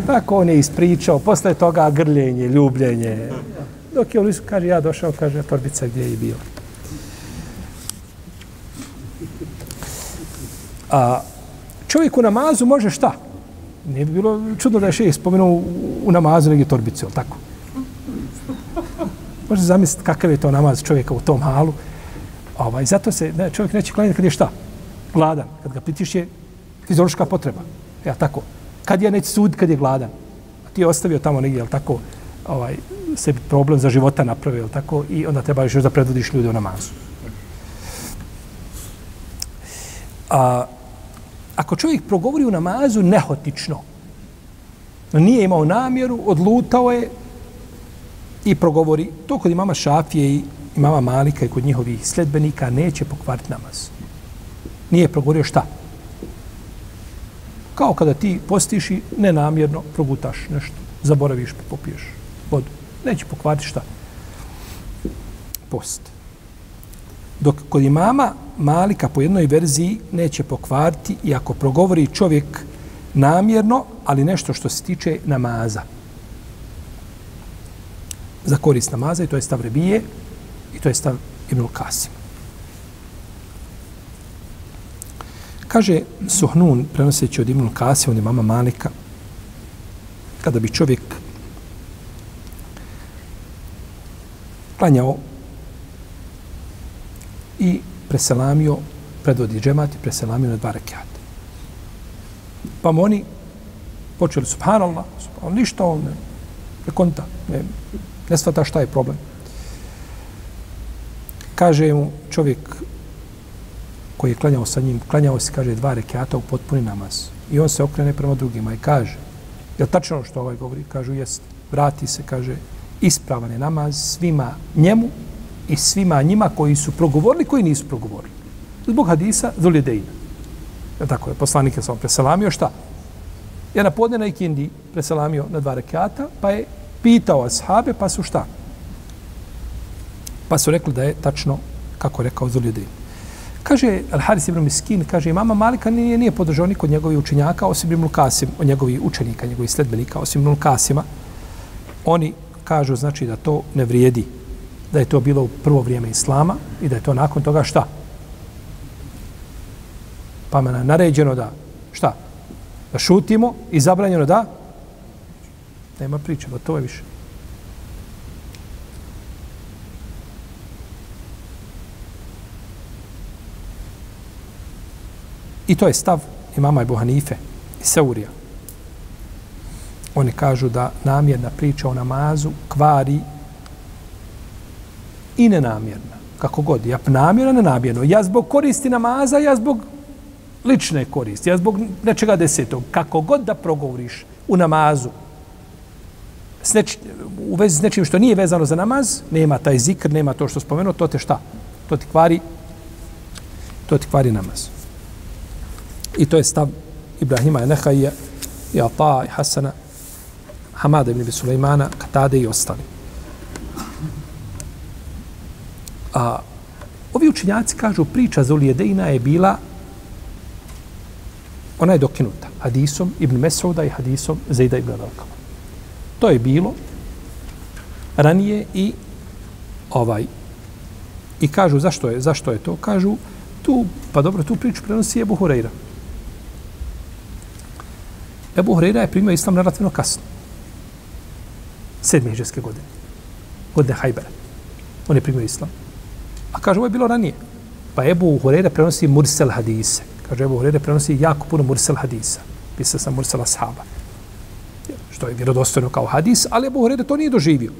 Tako on je ispričao, posle toga grljenje, ljubljenje, Dok je on kaže, ja došao, kaže, torbica gdje je bila. A čovjek u namazu može šta? Ne bi bilo čudno da je še spomenuo u, u namazu negdje torbicu, ili tako? Može zamisliti kakav je to namaz čovjeka u tom halu. Ovaj, zato se ne, čovjek neće klanjati kad je šta? Gladan. Kad ga pitiš je fiziološka potreba. Ja, tako. Kad ja neće sud kad je gladan. A ti je ostavio tamo negdje, jel tako? Ovaj, sebi problem za života napravio, tako, i onda treba još da predvodiš ljude u namazu. A, ako čovjek progovori u namazu nehotično, nije imao namjeru, odlutao je i progovori, to kod imama Šafije i imama Malika i kod njihovih sledbenika neće pokvariti namaz. Nije progovorio šta? Kao kada ti postiši nenamjerno progutaš nešto, zaboraviš pa popiješ vodu neće pokvariti šta? Post. Dok kod imama Malika po jednoj verziji neće pokvariti i ako progovori čovjek namjerno, ali nešto što se tiče namaza. Za korist namaza i to je stav Rebije i to je stav Ibn Kasim. Kaže Suhnun, prenoseći od Ibn Kasim, od imama Malika, kada bi čovjek klanjao i preselamio, predvodi džemat i preselamio na dva rekiata. Pa oni počeli, subhanallah, subhanallah ništa on ne, ne konta, ne, Ne shvata šta je problem. Kaže mu čovjek koji je klanjao sa njim, klanjao se, kaže, dva rekiata u potpuni namaz. I on se okrene prema drugima i kaže, je tačno ono što ovaj govori? Kažu, jest. Vrati se, kaže, ispravan je namaz svima njemu i svima njima koji su progovorili, koji nisu progovorili. Zbog hadisa Zuljedejna. Je tako je, poslanik je sam preselamio, šta? Je na podne na ikindi preselamio na dva rekiata, pa je pitao ashabe, pa su šta? Pa su rekli da je tačno kako je rekao Zuljedejn. Kaže Al-Haris ibn Miskin, kaže mama Malika nije, nije podržao niko od njegovih učenjaka, osim ibn Kasim, od njegovih učenika, njegovih sledbenika, osim ibn Kasima. Oni kažu znači da to ne vrijedi, da je to bilo u prvo vrijeme Islama i da je to nakon toga šta? Pa me naređeno da šta? Da šutimo i zabranjeno da? Nema priče, pa to je više. I to je stav imama Ebu Hanife i Seurija. Oni kažu da namjerna priča o namazu kvari i nenamjerna. Kako god. Ja namjerno, nenamjerno. Ja zbog koristi namaza, ja zbog lične koristi. Ja zbog nečega desetog. Kako god da progovoriš u namazu, s neč, u vezi s nečim što nije vezano za namaz, nema taj zikr, nema to što spomenuo, to te šta? To ti kvari, to ti kvari namaz. I to je stav Ibrahima i i Ata i Hasana, Hamada ibn Sulejmana, Katade i ostali. A ovi učinjaci kažu priča za je bila ona je dokinuta hadisom Ibn Mesuda i hadisom Zejda ibn Velkama. To je bilo ranije i ovaj i kažu zašto je zašto je to kažu tu pa dobro tu priču prenosi Ebu Hurajra Ebu Hureyra je primio islam relativno kasno sedme hiđarske godine. Godine Hajbera. On je primio islam. A kaže, ovo je bilo ranije. Pa Ebu Hureyre prenosi Mursel hadise. Kaže, Ebu Hureyre prenosi jako puno Mursel hadisa. Pisa sam Mursel ashaba. Što je vjerodostojno kao hadis, ali Ebu Hureyre to nije doživio.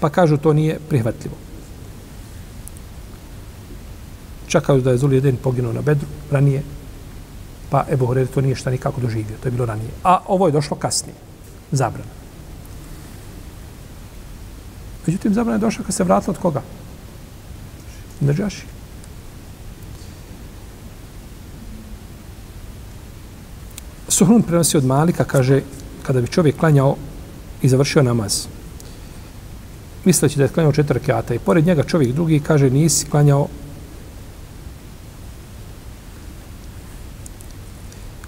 Pa kažu, to nije prihvatljivo. Čakaju da je Zulijedin poginuo na Bedru ranije, pa Ebu Horer to nije šta nikako doživio, to je bilo ranije. A ovo je došlo kasnije, zabrana. Međutim, zabrana je došla kad se vratila od koga? Nađaši. Suhrun prenosi od Malika, kaže, kada bi čovjek klanjao i završio namaz, misleći da je klanjao četiri kjata i pored njega čovjek drugi kaže, nisi klanjao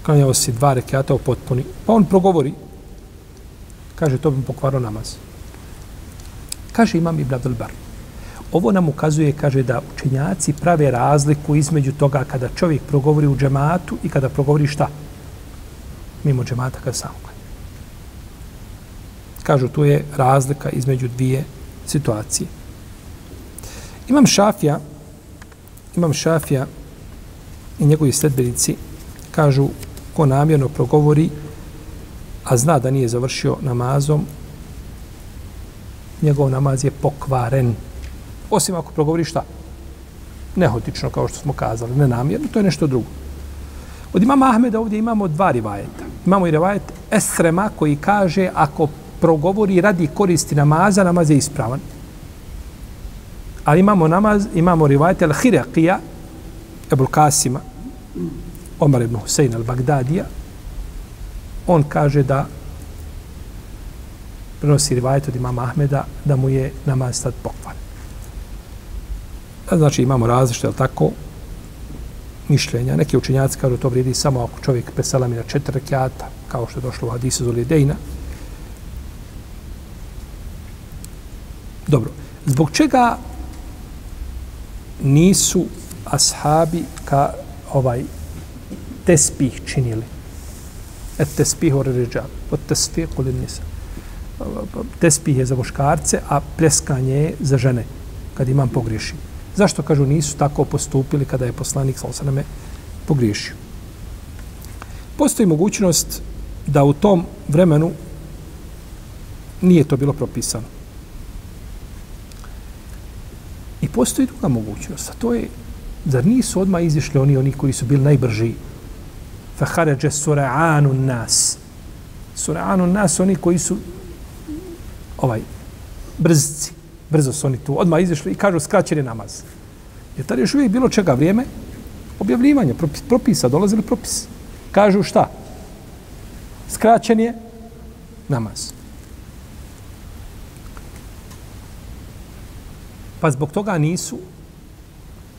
klanjao si dva rekiata u potpuni. Pa on progovori, kaže, to bi pokvaro namaz. Kaže imam Ibn Abdelbar. Ovo nam ukazuje, kaže, da učenjaci prave razliku između toga kada čovjek progovori u džematu i kada progovori šta? Mimo džemata kada sam klanja. Kažu, tu je razlika između dvije situacije. Imam šafija, imam šafija i njegovi sledbenici kažu ko namjerno progovori, a zna da nije završio namazom, njegov namaz je pokvaren. Osim ako progovori šta? Nehotično, kao što smo kazali, nenamjerno, to je nešto drugo. Od imama Ahmeda ovdje imamo dva rivajeta. Imamo i rivajet Esrema koji kaže ako progovori radi koristi namaza, namaz je ispravan. Ali imamo namaz, imamo rivajet El Hirakija, Ebul Kasima, Omar ibn Husein al-Bagdadija, on kaže da prenosi rivajet od imama Ahmeda da mu je namaz tad pokvan. Znači imamo različite, ali tako, mišljenja. Neki učenjaci kažu to vrijedi samo ako čovjek preselami na četiri rekiata, kao što je došlo u hadisu Zulidejna. Dobro. Zbog čega nisu ashabi ka ovaj tespih činili. Et tespih u ređal, od tespih u nisa. Tespih je za muškarce, a preskanje je za žene, kad imam pogriješi. Zašto, kažu, nisu tako postupili kada je poslanik, sa osaname, pogriješio? Postoji mogućnost da u tom vremenu nije to bilo propisano. I postoji druga mogućnost, a to je, zar nisu odmah izišli oni, oni koji su bili najbrži? Fahaređe sura'anu nas. Sura'anu nas, oni koji su ovaj, brzci. Brzo su oni tu. Odmah izišli i kažu skraćen je namaz. Jer tada još uvijek bilo čega vrijeme? Objavljivanje, propisa, dolazili propis. Kažu šta? Skraćen je namaz. Pa zbog toga nisu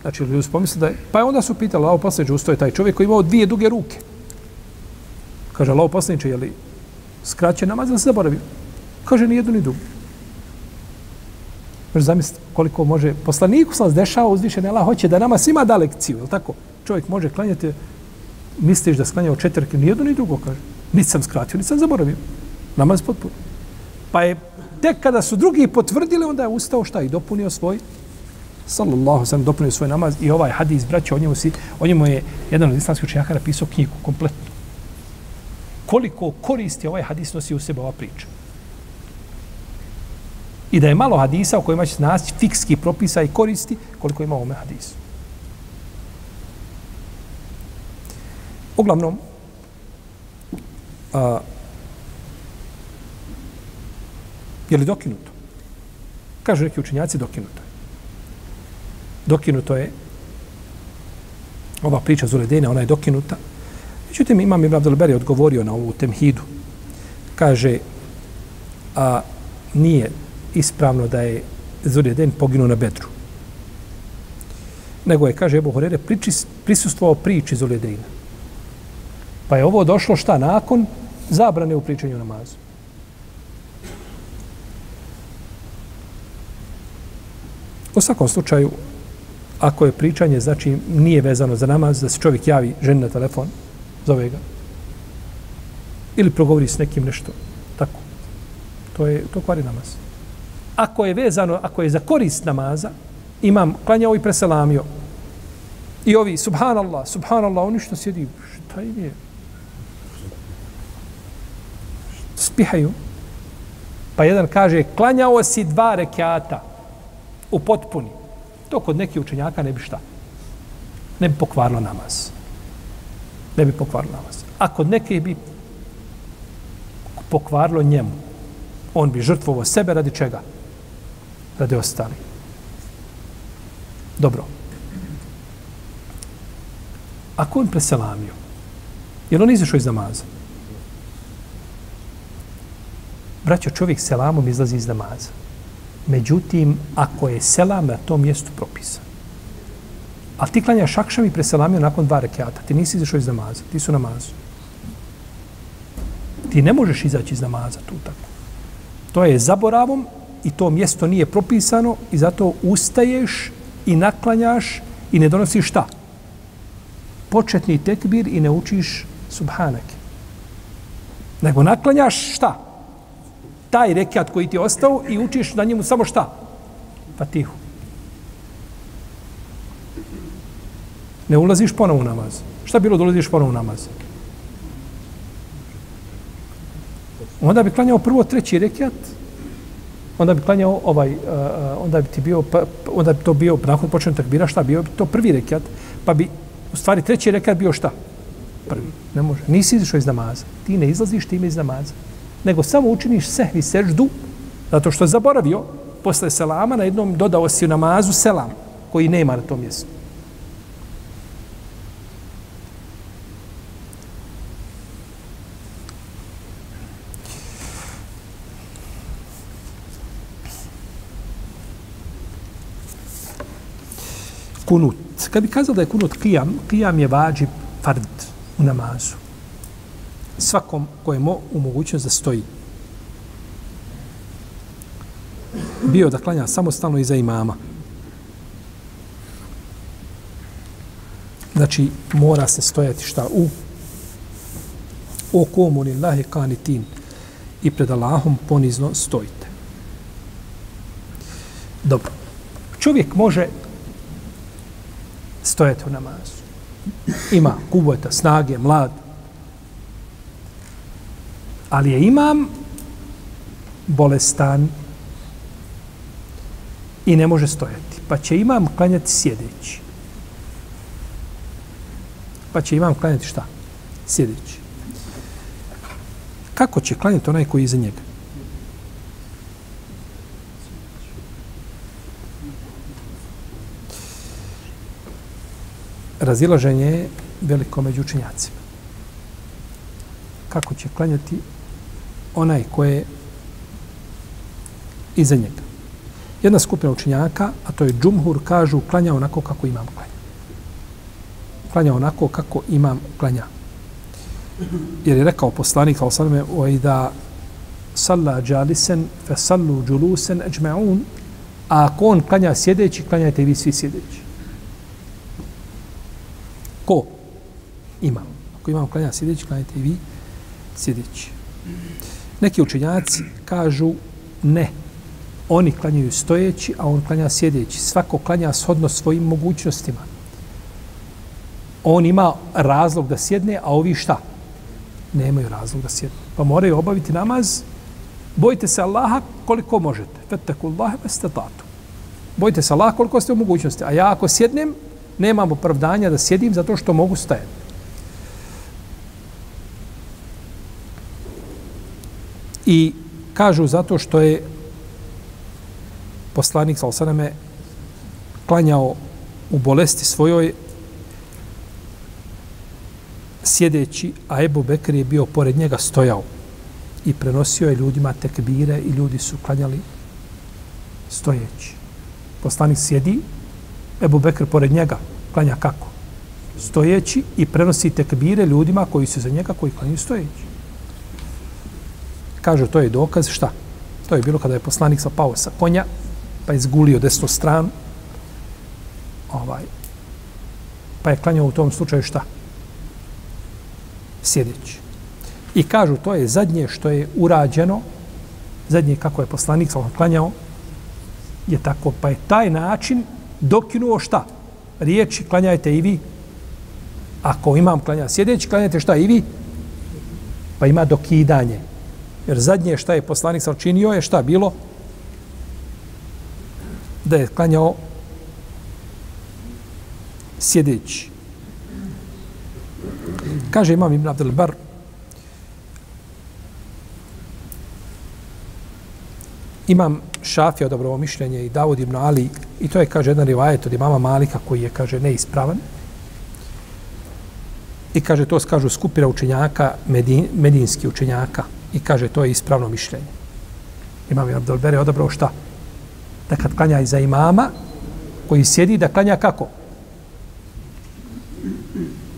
Znači, ljudi su pomislili da je... Pa onda su pitali, lao posljedniče, ustoje taj čovjek koji imao dvije duge ruke. Kaže, Allah poslaniče, je li skraće namaz ili se zaboravio? Kaže, ni jednu ni drugu. Može zamisliti koliko može... Poslaniku sam dešava uzvišen, Allah hoće da nama svima da lekciju, je tako? Čovjek može klanjati, misliš da sklanjao četvrke, ni jedno ni drugo, kaže. Nisam skratio, nisam zaboravio. Namaz potpuno. Pa je tek kada su drugi potvrdili, onda je ustao šta i dopunio svoj sallallahu sallam dopunio svoj namaz i ovaj hadis braća o njemu si o njemu je jedan od islamskih učenjaka napisao knjigu kompletnu koliko koristi ovaj hadis nosi u sebe ova priča. I da je malo hadisa u kojima će naći fikski propisa i koristi koliko ima ovome hadisu. Uglavnom a, je li dokinuto? Kažu neki učenjaci dokinuto dokinuto je ova priča Zuledene, ona je dokinuta. Međutim, imam Ibn Abdelberi odgovorio na ovu temhidu. Kaže, a nije ispravno da je Zuljeden poginuo na bedru. Nego je, kaže Ebu Horere, prisustvovao priči Zuledena. Pa je ovo došlo šta nakon zabrane u pričanju namazu. U svakom slučaju, ako je pričanje, znači nije vezano za namaz, da se čovjek javi ženi na telefon, zove ga, ili progovori s nekim nešto, tako. To je, to kvari namaz. Ako je vezano, ako je za korist namaza, imam klanjao i preselamio, i ovi, subhanallah, subhanallah, oni što sjedi, šta je? Spihaju. Pa jedan kaže, klanjao si dva rekiata u potpuni. To kod nekih učenjaka ne bi šta? Ne bi pokvarilo namaz. Ne bi pokvarilo namaz. A kod neke bi pokvarilo njemu. On bi žrtvovo sebe radi čega? Radi ostali. Dobro. Ako on preselamio, je li on izašao iz namaza? Braćo, čovjek selamom izlazi iz namaza. Međutim, ako je selam na tom mjestu propisan, a ti klanjaš akšam i preselamio nakon dva rekiata, ti nisi izašao iz namaza, ti su namazu. Ti ne možeš izaći iz namaza tu tako. To je zaboravom i to mjesto nije propisano i zato ustaješ i naklanjaš i ne donosiš šta? Početni tekbir i ne učiš subhanake. Nego naklanjaš šta? taj rekat koji ti je ostao i učiš na njemu samo šta? Fatihu. Ne ulaziš ponovo u namaz. Šta bilo da ulaziš ponovo u namaz? Onda bi klanjao prvo treći rekat, onda bi klanjao ovaj, uh, onda bi ti bio, pa, pa, onda bi to bio, nakon počinu takbira, šta bio bi to prvi rekat, pa bi, u stvari, treći rekat bio šta? Prvi. Ne može. Nisi izišao iz namaza. Ti ne izlaziš time iz namaza nego samo učiniš sehvi seždu, zato što je zaboravio posle selama, na jednom dodao si u namazu selam, koji nema na tom mjestu. Kunut. Kad bi kazao da je kunut kijam, kijam je vađi fard u namazu svakom kojem u mogućnost da stoji. Bio da klanja samostalno iza imama. Znači, mora se stojati šta u o komu lillahi kanitin i pred Allahom ponizno stojite. Dobro. Čovjek može stojati u namazu. Ima kubota, snage, mlad, Ali je imam bolestan i ne može stojati. Pa će imam klanjati sjedeći. Pa će imam klanjati šta? Sjedeći. Kako će klanjati onaj koji je iza njega? Razilaženje je veliko među učenjacima. Kako će klanjati onaj ko je iza njega? Jedna skupina učenjaka, a to je džumhur, kažu klanja onako kako imam klanja. Klanja onako kako imam klanja. Jer je rekao poslanik, kao sallam, da salla džalisen, fe sallu džulusen eđme'un, a ako on klanja sjedeći, klanjajte vi svi sjedeći. Ko? Imam. Ako imam klanja sjedeći, klanjajte vi sjedeći. Neki učenjaci kažu ne, oni klanjaju stojeći, a on klanja sjedeći. Svako klanja shodno svojim mogućnostima. On ima razlog da sjedne, a ovi šta? Nemaju razlog da sjedne. Pa moraju obaviti namaz. Bojite se Allaha koliko možete. Fetakullaha vas tatatu. Bojite se Allaha koliko ste u mogućnosti. A ja ako sjednem, nemam opravdanja da sjedim zato što mogu stajati. I kažu zato što je poslanik Salosaname klanjao u bolesti svojoj sjedeći, a Ebu Bekr je bio pored njega stojao i prenosio je ljudima tekbire i ljudi su klanjali stojeći. Poslanik sjedi, Ebu Bekr pored njega klanja kako? Stojeći i prenosi tekbire ljudima koji su za njega koji klanju stojeći. Kažu, to je dokaz šta? To je bilo kada je poslanik sa pao sa konja, pa je zgulio desnu stranu, ovaj, pa je klanjao u tom slučaju šta? Sjedeći. I kažu, to je zadnje što je urađeno, zadnje kako je poslanik sa klanjao, je tako, pa je taj način dokinuo šta? Riječi, klanjajte i vi. Ako imam klanja sjedeći, klanjajte šta i vi? Pa ima dokidanje. Jer zadnje šta je poslanik sam činio je šta bilo? da je klanjao sjedeći. Kaže imam Ibn Abdelbar, imam Šafija odobrovo mišljenje i Davud ibn Ali i to je, kaže, jedan rivajet od imama Malika koji je, kaže, neispravan. I kaže, to skažu skupina učenjaka, medin, medinski učenjaka i kaže, to je ispravno mišljenje. Imam Ibn Abdel Bar je šta? da kad klanja iza imama, koji sjedi, da klanja kako?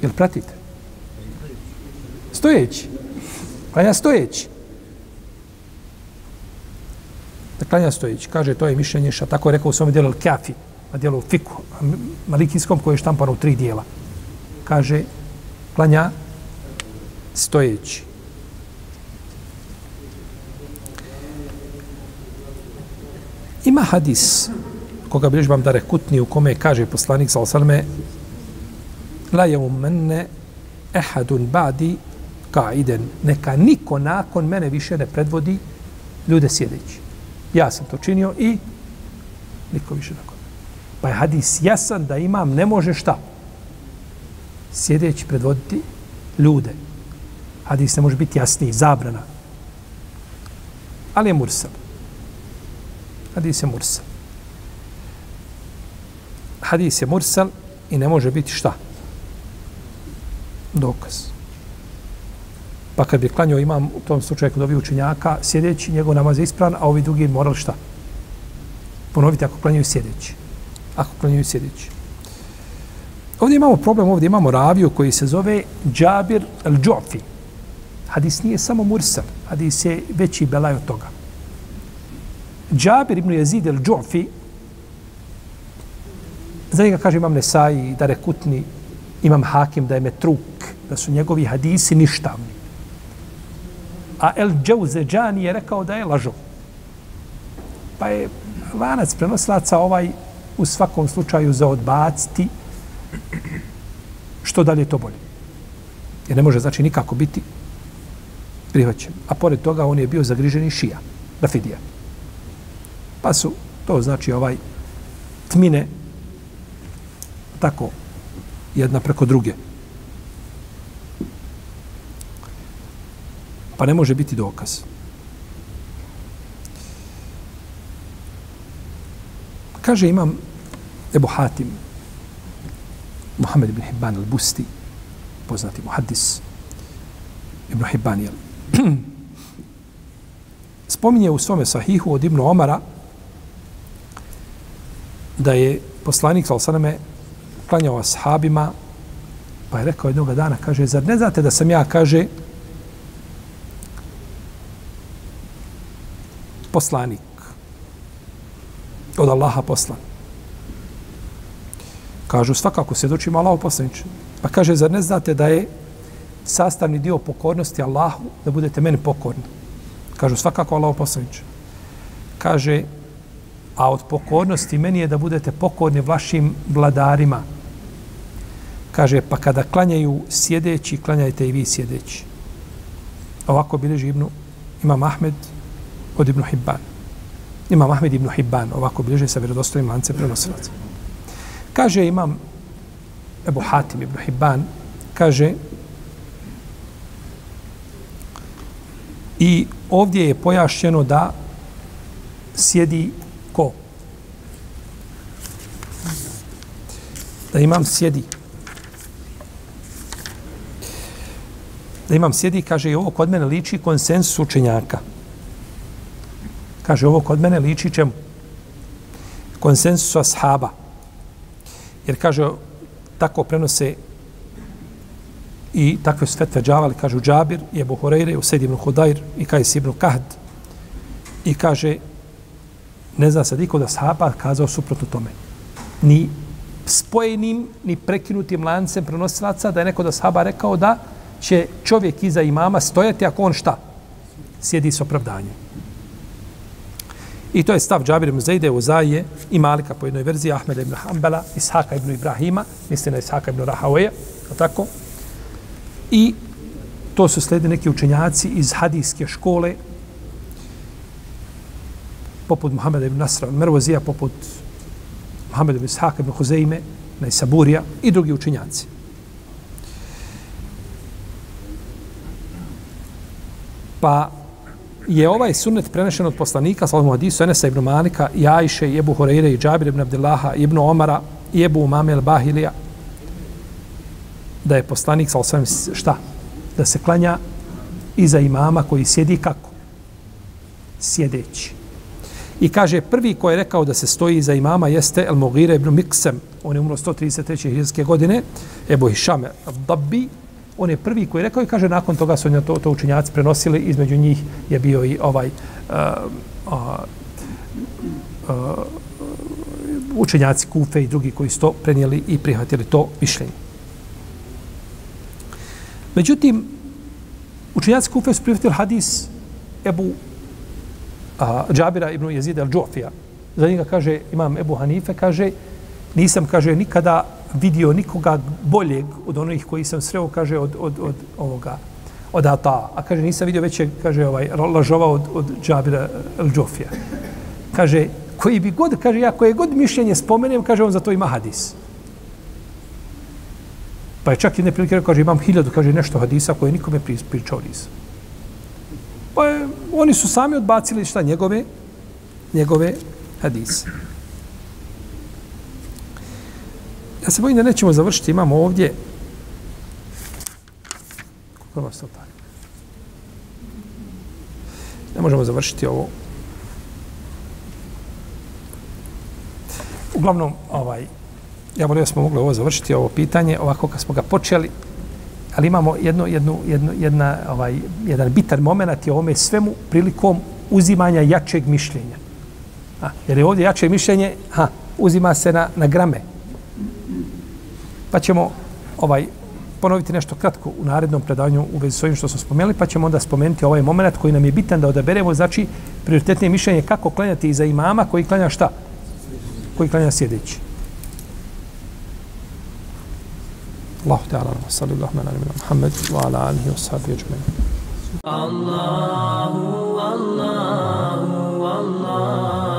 Jel pratite? Stojeći. Klanja stojeći. Da klanja stojeći. Kaže, to je mišljenje šta tako je rekao u svom dijelu Kafi, na dijelu Fiku, Malikinskom koji je štampano u tri dijela. Kaže, klanja stojeći. Ima hadis koga bilježi vam da rekutni u kome kaže poslanik sa osalme la je mene ehadun badi kaiden. Neka niko nakon mene više ne predvodi ljude sjedeći. Ja sam to činio i niko više nakon. Pa je hadis jasan da imam ne može šta sjedeći predvoditi ljude. Hadis ne može biti jasniji, zabrana. Ali je mursal. Hadis je mursal. Hadis je mursal i ne može biti šta? Dokaz. Pa kad bi klanio imam u tom slučaju kod ovih učenjaka sjedeći, njegov namaz je ispravan, a ovi drugi morali šta? Ponoviti ako klanjaju sjedeći. Ako klanjaju sjedeći. Ovdje imamo problem, ovdje imamo raviju koji se zove Džabir al-Džofi. Hadis nije samo mursal, hadis je veći belaj od toga. Džabir ibn Jezid el Džofi, za njega kaže imam Nesai, da rekutni, imam Hakim, da je metruk, da su njegovi hadisi ništavni. A El Džauze Džani je rekao da je lažo. Pa je lanac prenoslaca ovaj u svakom slučaju za odbaciti što dalje to bolje. Jer ne može znači nikako biti prihvaćen. A pored toga on je bio zagriženi šija, Rafidija. Pa su, to znači ovaj tmine, tako, jedna preko druge. Pa ne može biti dokaz. Kaže imam Ebu Hatim, Muhammed ibn Hibban al-Busti, poznati muhaddis, Ibn Hibban, jel? Spominje u svome sahihu od Ibn Omara da je poslanik, Salsaname klanjao ashabima, pa je rekao jednog dana, kaže, zar ne znate da sam ja, kaže, poslanik od Allaha poslan. Kažu, svakako svjedočimo doći poslaniče. Pa kaže, zar ne znate da je sastavni dio pokornosti Allahu da budete meni pokorni? Kažu, svakako Allahu poslaniče. Kaže, a od pokornosti meni je da budete pokorni vašim vladarima. Kaže, pa kada klanjaju sjedeći, klanjajte i vi sjedeći. Ovako bileži Ibnu, Imam Ahmed od Ibn Hibban. Imam Ahmed Ibn Hibban, ovako bileži sa vjerodostojnim lance prenosilaca. Kaže imam Ebu Hatim ibn Hibban, kaže i ovdje je pojašćeno da sjedi ko? Da imam sjedi. Da imam sjedi, kaže, i ovo kod mene liči konsensus učenjaka. Kaže, ovo kod mene liči čemu? Konsensus ashaba. Jer kaže, tako prenose i takve su fetve džavali, kažu Džabir, i Ebu Horeire, u Sejid ibn i kaj si ibn Kahd. I kaže, ne zna se niko da sahaba kazao suprotno tome. Ni spojenim, ni prekinutim lancem prenosilaca, da je neko da sahaba rekao da će čovjek iza imama stojati ako on šta? Sjedi s opravdanjem. I to je stav Džabir ibn Zejde, u Zaje i Malika po jednoj verziji, Ahmed ibn Hanbala, Ishaka ibn Ibrahima, misli na Ishaka ibn Rahaweja, tako? I to su slijedi neki učenjaci iz hadijske škole, poput Muhammeda ibn Nasra Mervozija, poput Muhammeda ibn Ishaka ibn Huzeime, na Isaburija i drugi učenjaci. Pa je ovaj sunnet prenešen od poslanika, sallahu hadisu, Enesa ibn Malika, i Ajše, i Ebu Horeire, i Džabir ibn Abdillaha, i ibn Omara, i Ebu Umame al-Bahilija, da je poslanik, sallahu šta? Da se klanja iza imama koji sjedi kako? Sjedeći. I kaže, prvi ko je rekao da se stoji iza imama jeste El Mogire ibn Miksem. On je umro 133. hiljadske godine. Ebu Hišame Dabbi, on je prvi koji je rekao i kaže nakon toga su to, to učenjaci prenosili, između njih je bio i ovaj uh, uh, uh, učenjaci Kufe i drugi koji su to prenijeli i prihvatili to mišljenje. Međutim, učenjaci Kufe su prihvatili hadis Ebu uh, Džabira ibn Jezida al-Džofija. Za njega kaže, imam Ebu Hanife, kaže, nisam, kaže, nikada vidio nikoga boljeg od onih koji sam sreo, kaže, od, od, od ovoga, od Ata. A kaže, nisam vidio veće, kaže, ovaj, lažova od, od Džabira El Džofija. Kaže, koji bi god, kaže, ja koje god mišljenje spomenem, kaže, on za to ima hadis. Pa je čak jedne prilike rekao, kaže, imam hiljadu, kaže, nešto hadisa koje nikome pričao nisam. Pa je, oni su sami odbacili šta njegove, njegove hadise. Ja se bojim da nećemo završiti. Imamo ovdje... Kako vas to tako? Ne možemo završiti ovo. Uglavnom, ovaj, ja molim da smo mogli ovo završiti, ovo pitanje, ovako kad smo ga počeli, ali imamo jedno, jednu, jednu, jedna, ovaj, jedan bitan moment je ovome svemu prilikom uzimanja jačeg mišljenja. A, jer je ovdje jače mišljenje, ha, uzima se na, na grame, pa ćemo ovaj ponoviti nešto kratko u narednom predavanju u vezi s ovim što smo spomenuli, pa ćemo onda spomenuti ovaj moment koji nam je bitan da odaberemo, znači prioritetnije mišljenje kako klanjati iza imama koji klanja šta? Koji klanja sjedeći. Allahu te sallallahu salli Allahu man alimina Muhammed, wa ala alihi wa sahbihi ajmeni. Allahu, Allahu, Allahu.